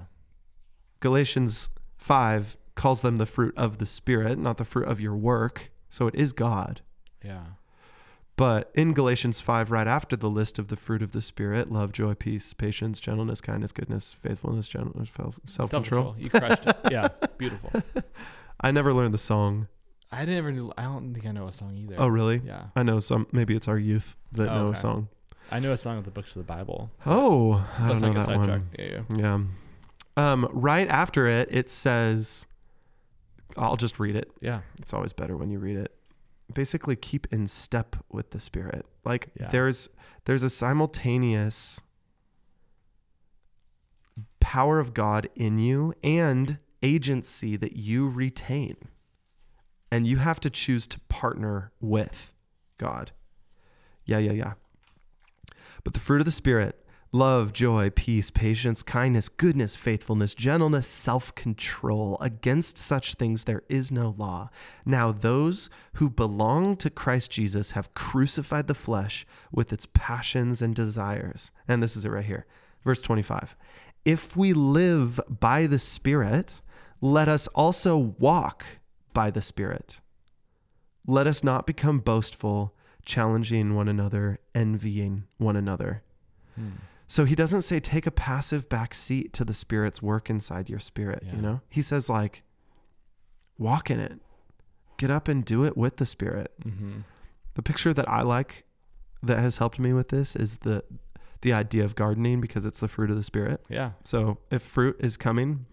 Galatians 5 calls them the fruit of the Spirit, not the fruit of your work. So it is God. Yeah. But in Galatians 5, right after the list of the fruit of the Spirit love, joy, peace, patience, gentleness, kindness, goodness, faithfulness, gentleness, self control. You crushed it. Yeah. Beautiful. I never learned the song. I never knew. I don't think I know a song either. Oh, really? Yeah. I know some. Maybe it's our youth that Oh, know okay. a song. I know a song of the books of the Bible. Oh, I don't know get that one. Yeah, yeah. Yeah. Um, right after it, it says, I'll just read it. Yeah. It's always better when you read it. Basically, keep in step with the Spirit. Like Yeah. there's there's a simultaneous power of God in you and agency that you retain, and you have to choose to partner with God. Yeah, yeah, yeah. But the fruit of the Spirit love, joy, peace, patience, kindness, goodness, faithfulness, gentleness, self control. Against such things there is no law. Now, those who belong to Christ Jesus have crucified the flesh with its passions and desires. And this is it right here. Verse 25. If we live by the Spirit, let us also walk by the Spirit. Let us not become boastful, challenging one another, envying one another. Hmm. So he doesn't say take a passive back seat to the spirit's work inside your spirit, Yeah. you know? He says like walk in it. Get up and do it with the spirit. Mm-hmm. The picture that I like that has helped me with this is the the idea of gardening because it's the fruit of the spirit. Yeah. So if fruit is coming,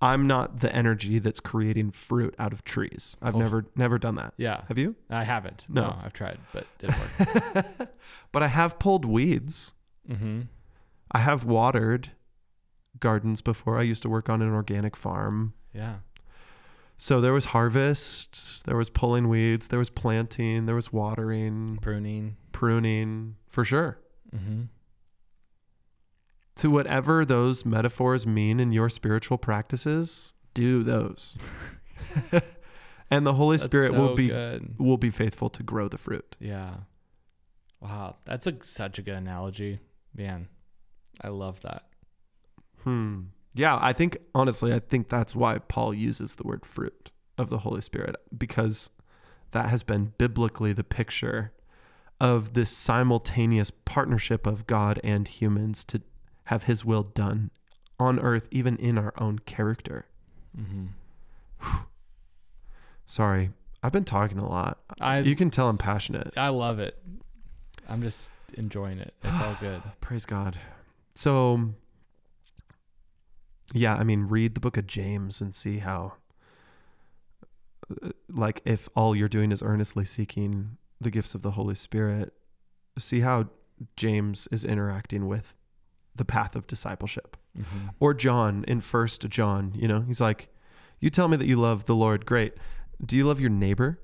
I'm not the energy that's creating fruit out of trees. I've Oh. never never done that. Yeah. Have you? I haven't. No. No. I've tried, but didn't work. but I have pulled weeds. mm-hmm. I have watered gardens before. I used to work on an organic farm. Yeah. So there was harvest, there was pulling weeds, there was planting, there was watering, Pruning. pruning, for sure. Mm-hmm. To whatever those metaphors mean in your spiritual practices, do those. and the Holy Spirit will be good. will be faithful to grow the fruit. Yeah. Wow. That's a, such a good analogy. Man, I love that. Hmm. Yeah, I think honestly, I think that's why Paul uses the word fruit of the Holy Spirit because that has been biblically the picture of this simultaneous partnership of God and humans to have his will done on earth even in our own character. Mm-hmm. Sorry, I've been talking a lot. I You can tell I'm passionate. I love it. I'm just enjoying it. It's all good. Praise God. So, yeah, I mean, read the book of James and see how, uh, like, if all you're doing is earnestly seeking the gifts of the Holy Spirit, see how James is interacting with the path of discipleship. Mm-hmm. Or John in First John, you know, he's like, "You tell me that you love the Lord. Great. Do you love your neighbor?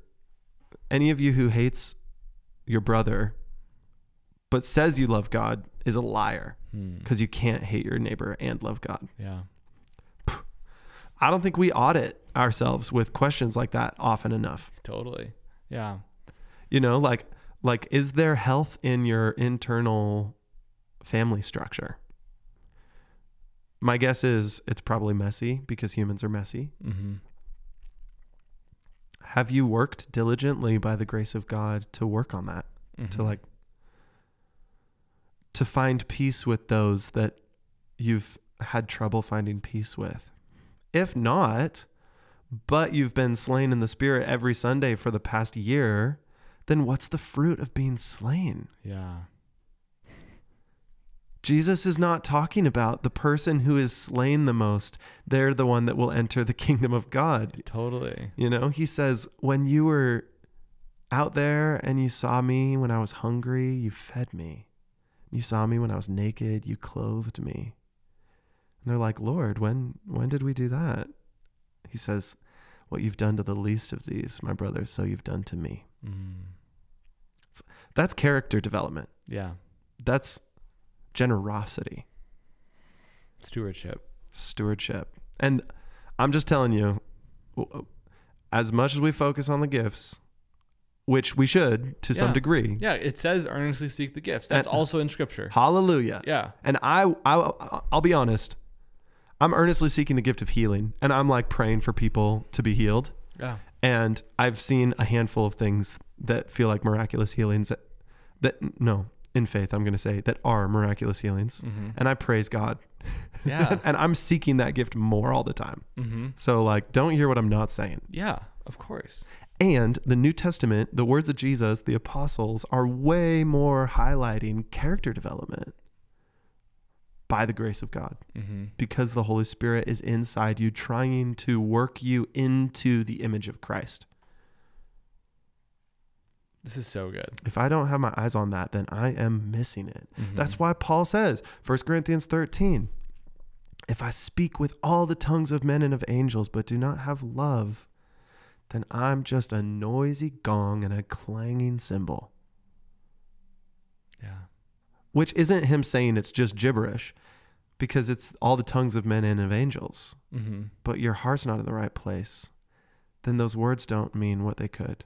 Any of you who hates your brother, but says you love God, is a liar." Hmm. because you can't hate your neighbor and love God. Yeah. I don't think we audit ourselves with questions like that often enough. Totally. Yeah. You know, like like is there health in your internal family structure? My guess is it's probably messy because humans are messy. Mm-hmm. Have you worked diligently by the grace of God to work on that? Mm-hmm. To like to find peace with those that you've had trouble finding peace with. If not, but you've been slain in the spirit every Sunday for the past year, then what's the fruit of being slain? Yeah. Jesus is not talking about the person who is slain the most. They're the one that will enter the kingdom of God. Totally. You know, he says, when you were out there and you saw me when I was hungry, you fed me. You saw me when I was naked, you clothed me. And they're like, Lord, when when did we do that? He says, What you've done to the least of these, my brothers, so you've done to me. Mm. That's character development. Yeah. That's generosity, Stewardship. stewardship. And I'm just telling you, as much as we focus on the gifts, which we should to some degree, Yeah. It says earnestly seek the gifts. That's And- also in scripture. hallelujah. Yeah. And I, I, I'll be honest. I'm earnestly seeking the gift of healing, and I'm like praying for people to be healed. Yeah. And I've seen a handful of things that feel like miraculous healings that, that no, in faith, I'm going to say that are miraculous healings. Mm-hmm. And I praise God. Yeah. and I'm seeking that gift more all the time. mm-hmm. So, like, don't hear what I'm not saying. Yeah. Of course. And the New Testament, the words of Jesus, the apostles, are way more highlighting character development by the grace of God Mm-hmm. because the Holy Spirit is inside you, trying to work you into the image of Christ. This is so good. If I don't have my eyes on that, then I am missing it. Mhm. That's why Paul says, 1 Corinthians 13, if I speak with all the tongues of men and of angels, but do not have love, then I'm just a noisy gong and a clanging cymbal. Yeah. Which isn't him saying it's just gibberish, because it's all the tongues of men and of angels. Mm-hmm. But your heart's not in the right place, then those words don't mean what they could.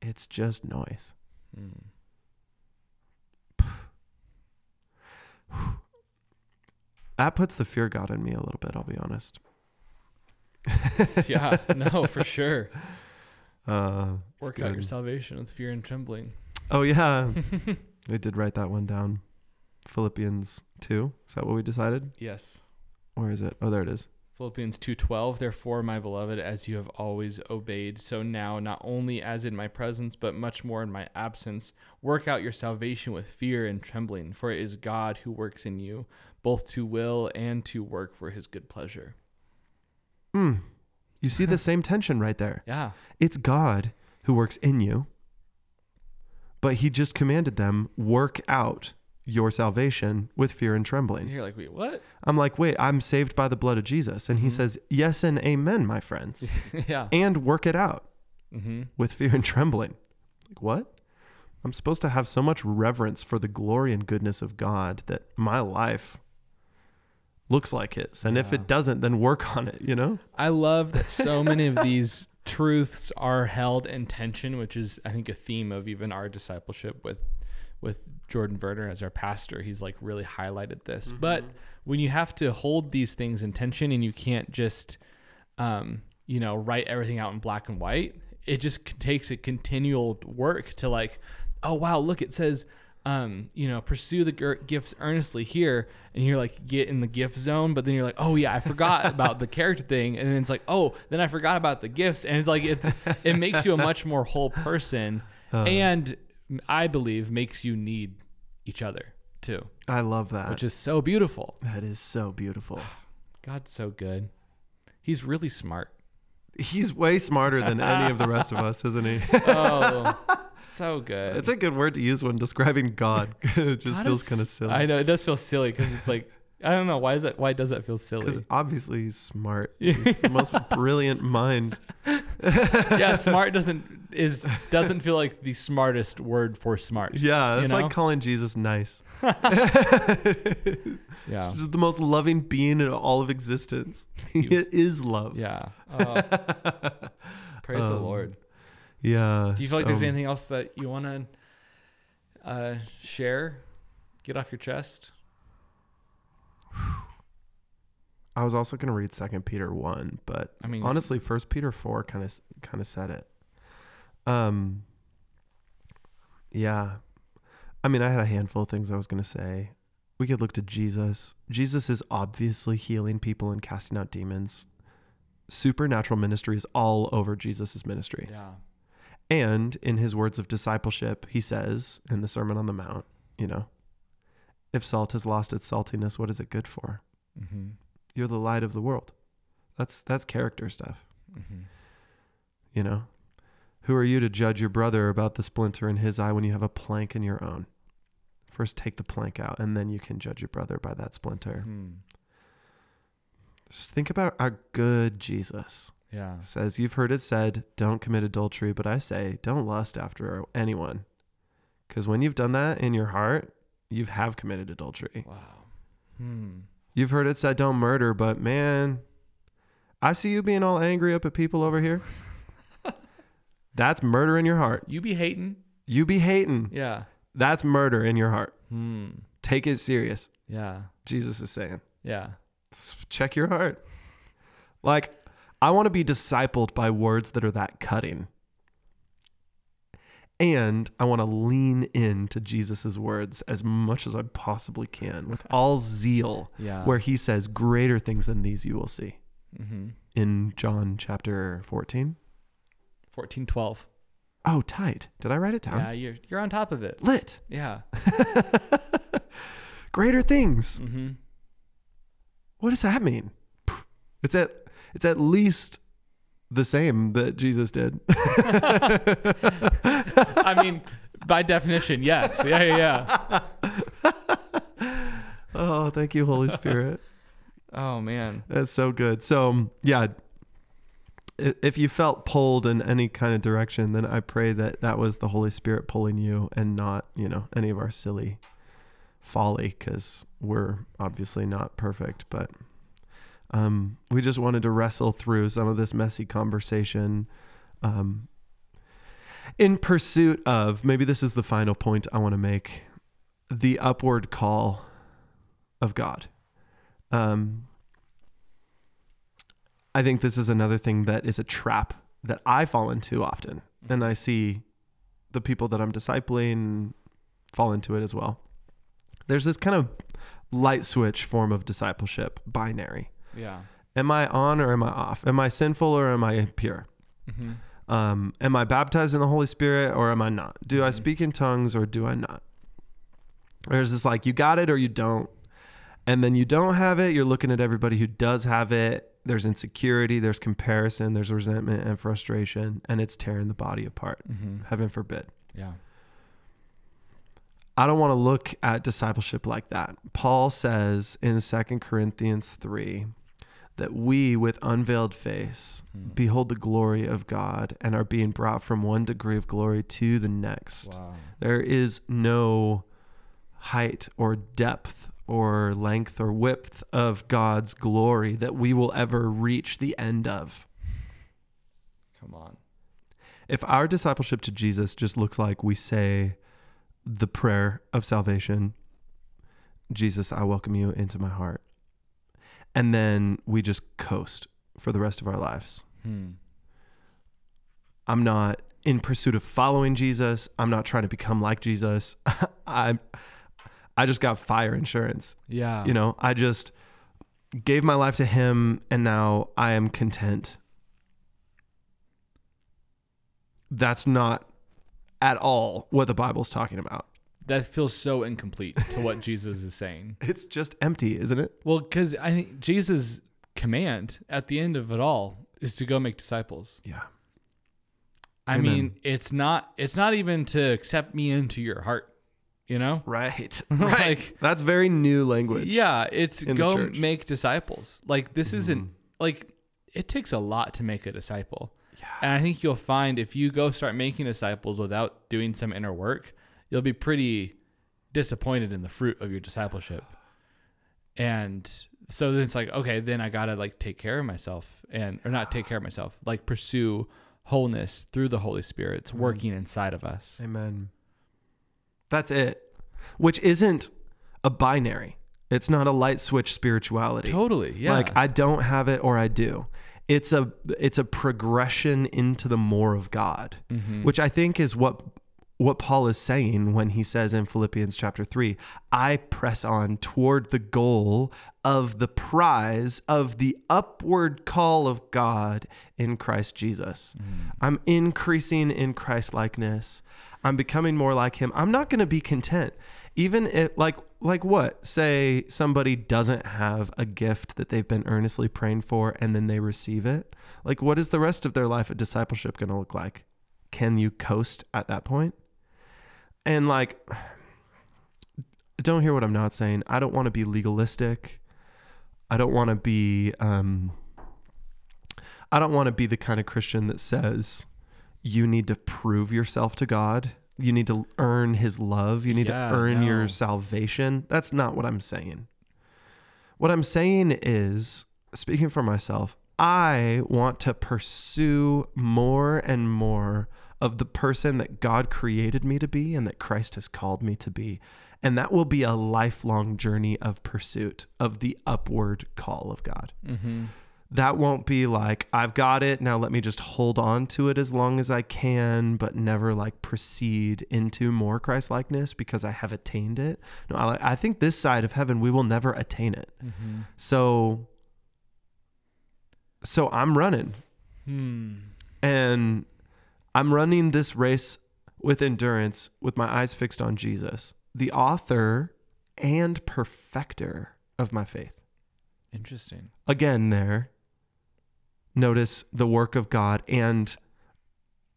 It's just noise. Mm. That puts the fear God in me a little bit, I'll be honest. yeah. No, for sure. Uh, Work out your salvation with fear and trembling. Oh yeah, I did write that one down. Philippians two. Is that what we decided? yes. Where is it? Oh, there it is. Philippians 2:12 Therefore my beloved as you have always obeyed so now not only as in my presence but much more in my absence work out your salvation with fear and trembling for it is God who works in you both to will and to work for his good pleasure. Hmm. You see the same tension right there. Yeah. It's God who works in you, but He just commanded them work out your salvation with fear and trembling. You're like, "Wait, what?" I'm like, wait, I'm saved by the blood of Jesus, and He Mhm. says, yes and amen, my friends, yeah. and work it out. Mhm. with fear and trembling. Like, what? I'm supposed to have so much reverence for the glory and goodness of God that my life looks like His. And if it doesn't, then work on it, you know? I love that so many of these truths are held in tension, which is I think a theme of even our discipleship with with Jordan Verder as our pastor. He's like really highlighted this. But when you have to hold these things in tension and you can't just um, you know, write everything out in black and white, it just takes a continual work to like, oh wow, look, it says um, you know, pursue the gir- gifts earnestly here, and you're like get in the gift zone, but then you're like, oh yeah, I forgot about the character thing, and then it's like, oh, then I forgot about the gifts, and it's like it's it makes you a much more whole person, Uh, and I believe makes you need each other too, I love that. which is so beautiful. that is so beautiful. God's so good. He's really smart. He's way smarter than any of the rest of us, isn't he? Oh, so good. It's a good word to use when describing God. it just God feels kind of silly. I know it does feel silly because it's like I don't know why is that why does that feel silly? Because obviously he's smart. He's the most brilliant mind. yeah, smart doesn't is doesn't feel like the smartest word for smart. Yeah, You it's know? like calling Jesus nice. Yeah. He's just the most loving being in all of existence. He is love. Yeah. Oh, praise the Um, Lord. Yeah. Do you feel like there's anything else that you want to uh, share? Get off your chest. I was also going to read Second Peter one, but I mean, honestly, First Peter four kind of kind of said it. Um. Yeah, I mean, I had a handful of things I was going to say. We could look to Jesus. Jesus is obviously healing people and casting out demons. Supernatural ministry is all over Jesus' ministry. yeah. And in his words of discipleship, he says in the Sermon on the Mount, you know, if salt has lost its saltiness, what is it good for? Mm-hmm. You're the light of the world. That's that's character stuff, Mm-hmm. you know. Who are you to judge your brother about the splinter in his eye when you have a plank in your own? First take the plank out and then you can judge your brother by that splinter. Hmm. Just think about our good Jesus. Yeah. Says, You've heard it said, don't commit adultery, but I say, don't lust after anyone. Because when you've done that in your heart, you have committed adultery. Wow. Hmm. You've heard it said, don't murder, but man, I see you being all angry up at people over here. That's murder in your heart. You be hating? You be hating. Yeah. That's murder in your heart. Hmm. Take it serious. Yeah. Jesus is saying. Yeah. Check your heart. Like, I want to be discipled by words that are that cutting. And I want to lean into Jesus' words as much as I possibly can with all zeal, Yeah. where he says, Greater things than these you will see mm-hmm. in John chapter 14. 14, 12. Oh, tight. Did I write it down? Yeah, you're you're on top of it. Lit. Yeah. Greater things. Mm-hmm. What does that mean? It's at it's at least the same that Jesus did. I mean, by definition, yes. Yeah, yeah, yeah. oh, thank you, Holy Spirit. Oh man. That's so good. So, um, yeah, if you felt pulled in any kind of direction, then I pray that that was the Holy Spirit pulling you and not, you know, any of our silly folly because we're obviously not perfect. But um, we just wanted to wrestle through some of this messy conversation um, in pursuit of maybe this is the final point I want to make the upward call of God. Um, I think this is another thing that is a trap that I fall into often, and I see the people that I'm discipling fall into it as well. There's this kind of light switch form of discipleship, binary. Yeah. Am I on or am I off? Am I sinful or am I pure? Mm-hmm. Um, am I baptized in the Holy Spirit or am I not? Do I Mhm. speak in tongues or do I not? There's this like, you got it or you don't. And then you don't have it, you're looking at everybody who does have it. There's insecurity, there's comparison, there's resentment and frustration, and it's tearing the body apart. Mm-hmm. Heaven forbid. Yeah. I don't want to look at discipleship like that. Paul says in 2 Corinthians 3 that we, with unveiled face, Mm. behold the glory of God and are being brought from one degree of glory to the next. Wow. There is no height or depth or length or width of God's glory that we will ever reach the end of. Come on. If our discipleship to Jesus just looks like we say the prayer of salvation, Jesus, I welcome you into my heart, and then we just coast for the rest of our lives. Hmm. I'm not in pursuit of following Jesus. I'm not trying to become like Jesus. I I just got fire insurance. Yeah. You know, I just gave my life to him and now I am content. That's not at all what the Bible's talking about. That feels so incomplete to what Jesus is saying. It's just empty, isn't it? Well, because I think Jesus' command at the end of it all is to go make disciples. Yeah. I Amen. mean, it's not it's not even to accept me into your heart, you know? Right. Like- That's very new language. Yeah, it's go make disciples. Like this isn't Mhm. like it takes a lot to make a disciple. Yeah. And I think you'll find if you go start making disciples without doing some inner work, you'll be pretty disappointed in the fruit of your discipleship. And so then it's like, okay, then I gotta like take care of myself and or not take care of myself, like pursue wholeness through the Holy Spirit's working inside of us. Amen. That's it. Which isn't a binary. It's not a light switch spirituality. Totally. Yeah. Like I don't have it or I do. It's a it's a progression into the more of God, Mhm. which I think is what what Paul is saying when he says in Philippians chapter 3, I press on toward the goal of the prize of the upward call of God in Christ Jesus. Mhm. I'm increasing in Christ likeness. I'm becoming more like him. I'm not going to be content. Even if like like what? Say somebody doesn't have a gift that they've been earnestly praying for and then they receive it. Like what is the rest of their life of discipleship going to look like? Can you coast at that point? And like don't hear what I'm not saying. I don't want to be legalistic. I don't want to be um I don't want to be the kind of Christian that says you need to prove yourself to God. You need to earn his love. You need Yeah, to earn no. your salvation. That's not what I'm saying. What I'm saying is, speaking for myself, I want to pursue more and more of the person that God created me to be and that Christ has called me to be. And that will be a lifelong journey of pursuit of the upward call of God. Mm-hmm. That won't be like, I've got it. Now let me just hold on to it as long as I can, but never like proceed into more Christ likeness because I have attained it. No, I, I think this side of heaven, we will never attain it. Mm-hmm. So, so I'm running Hmm. and I'm running this race with endurance with my eyes fixed on Jesus, the author and perfecter of my faith. Interesting. Again, there, notice the work of God and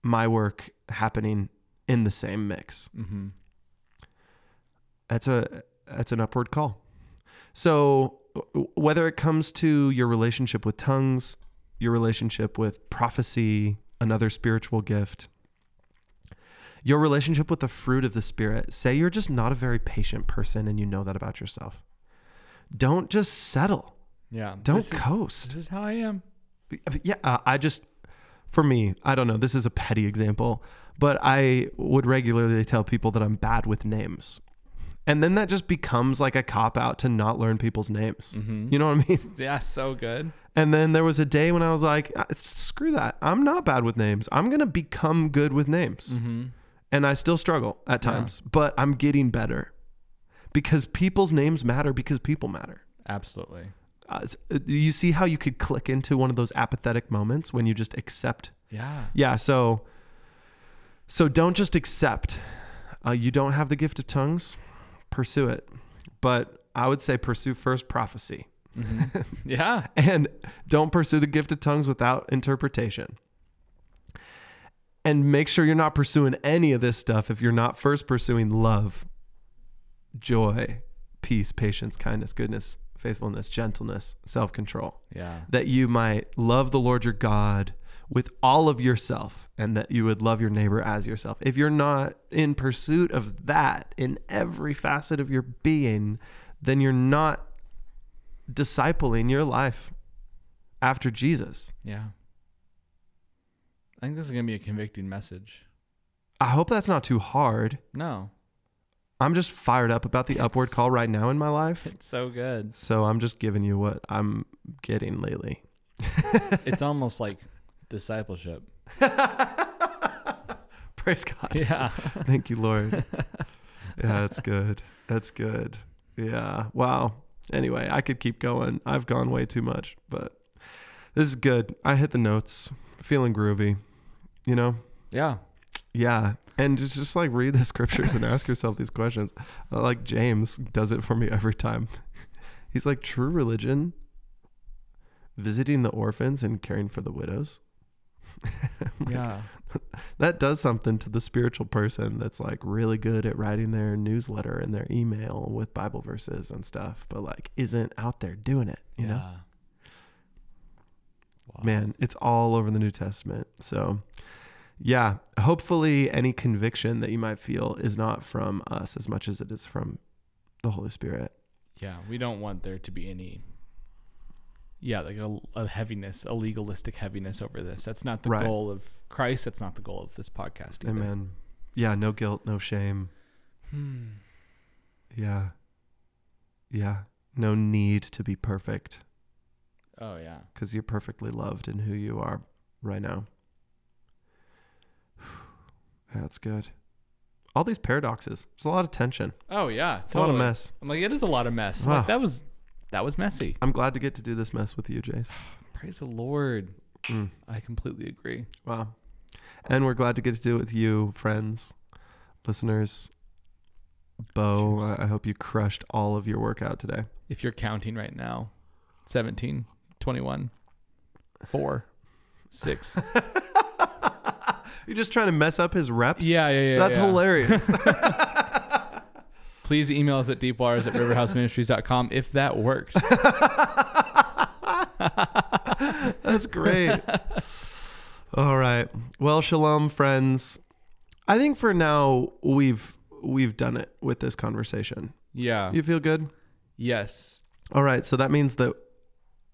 my work happening in the same mix. Mm-hmm. That's a that's an upward call. So whether it comes to your relationship with tongues, your relationship with prophecy, another spiritual gift, your relationship with the fruit of the spirit, say you're just not a very patient person and you know that about yourself. Don't just settle. Yeah. Don't This is- coast. This is how I am. Yeah, uh, I just, for me, I don't know. This is a petty example, but I would regularly tell people that I'm bad with names. And then that just becomes like a cop out to not learn people's names. Mm-hmm. You know what I mean? Yeah. So good. And then there was a day when I was like, "Ah, screw that. I'm not bad with names. I'm going to become good with names. Mm-hmm. And I still struggle at Yeah. times, but I'm getting better because people's names matter because people matter. Absolutely. Uh, uh, you see how you could click into one of those apathetic moments when you just accept Yeah. yeah so so don't just accept uh, you don't have the gift of tongues pursue it but i would say pursue first prophecy Mm-hmm. yeah. and don't pursue the gift of tongues without interpretation and make sure you're not pursuing any of this stuff if you're not first pursuing love joy peace patience kindness goodness faithfulness gentleness self-control Yeah. that you might love the Lord your God with all of yourself and that you would love your neighbor as yourself. If you're not in pursuit of that in every facet of your being, then you're not discipling your life after Jesus. Yeah. I think this is gonna be a convicting message. I hope that's not too hard. No. I'm just fired up about the upward call right now in my life. It's so good. So I'm just giving you what I'm getting lately. It's almost like discipleship. Praise God. Yeah. Thank you, Lord. yeah, that's good. That's good. Yeah. Wow. Anyway, I could keep going. I've gone way too much, but this is good. I hit the notes, feeling groovy, you know? Yeah. Yeah. And just, just like read the scriptures and ask yourself these questions. Uh, Like James does it for me every time. He's like, true religion, visiting the orphans and caring for the widows. Like, Yeah. that does something to the spiritual person that's like really good at writing their newsletter and their email with Bible verses and stuff, but like isn't out there doing it, you know? yeah. Wow. Man, it's all over the New Testament. So, yeah, hopefully any conviction that you might feel is not from us as much as it is from the Holy Spirit. Yeah. We don't want there to be any. Yeah, like a, a heaviness, a legalistic heaviness over this. That's not the Right. goal of Christ. That's not the goal of this podcast. Either. Amen. Yeah, no guilt, no shame. Hmm. Yeah. Yeah. No need to be perfect Oh yeah. because you're perfectly loved in who you are right now. That's good. All these paradoxes. There's a lot of tension. Oh yeah. It's a lot of mess. I'm like, it is a lot of mess. Wow. Like that was, that was messy. I'm glad to get to do this mess with you, Jace. Praise the Lord. Mm. I completely agree. Wow. And we're glad to get to do it with you, friends, listeners. Bo, Cheers. I hope you crushed all of your workout today. If you're counting right now, 17, 21, 4, 6. You're just trying to mess up his reps? yeah, yeah, yeah. That's yeah. hilarious. Please email us at deepwaters at riverhouseministries.com if that works. That's great. All right. Well, shalom, friends. I think for now we've we've done it with this conversation. Yeah. You feel good? Yes. All right. So that means that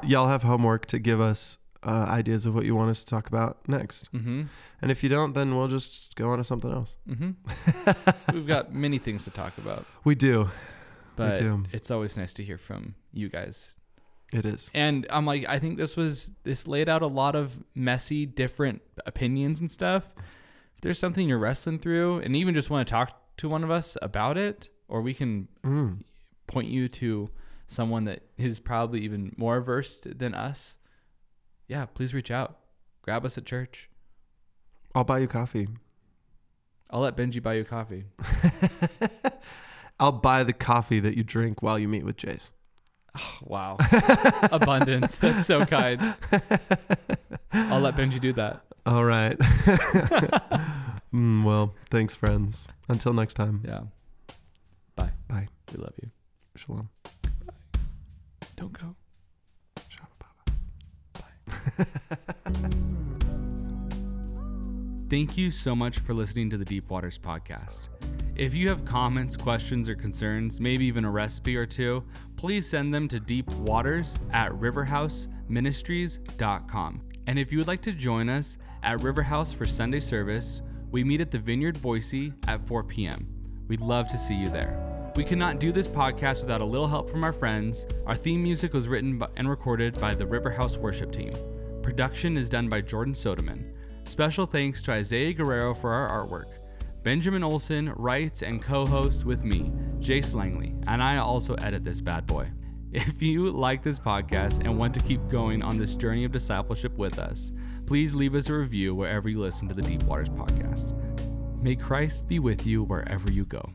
y'all have homework to give us uh, ideas of what you want us to talk about next. Mm-hmm. And if you don't, then we'll just go on to something else. Mm-hmm. We've got many things to talk about, We do. but do. it's always nice to hear from you guys. It is. And I'm like, I think this was this laid out a lot of messy, different opinions and stuff. If there's something you're wrestling through, and even just want to talk to one of us about it, or we can Mm. point you to someone that is probably even more versed than us. Yeah, please reach out. Grab us at church. I'll buy you coffee. I'll let Benji buy you coffee. I'll buy the coffee that you drink while you meet with Jace. Wow. Abundance. That's so kind. I'll let Benji do that. All right. Mm, well, thanks, friends. Until next time. Yeah. Bye. Bye. We love you. Shalom. Bye. Don't go. Thank you so much for listening to the Deep Waters podcast. If you have comments, questions, or concerns, maybe even a recipe or two, please send them to deepwaters at riverhouseministries.com. And if you would like to join us at Riverhouse for Sunday service, we meet at the Vineyard Boise at 4 p.m. We'd love to see you there. We could not do this podcast without a little help from our friends. Our theme music was written and recorded by the Riverhouse worship team. Production is done by Jordan Soderman. Special thanks to Isaiah Guerrero for our artwork. Benjamin Olson writes and co hosts with me, Jace Langley, and I also edit this bad boy. If you like this podcast and want to keep going on this journey of discipleship with us, please leave us a review wherever you listen to the Deep Waters podcast. May Christ be with you wherever you go.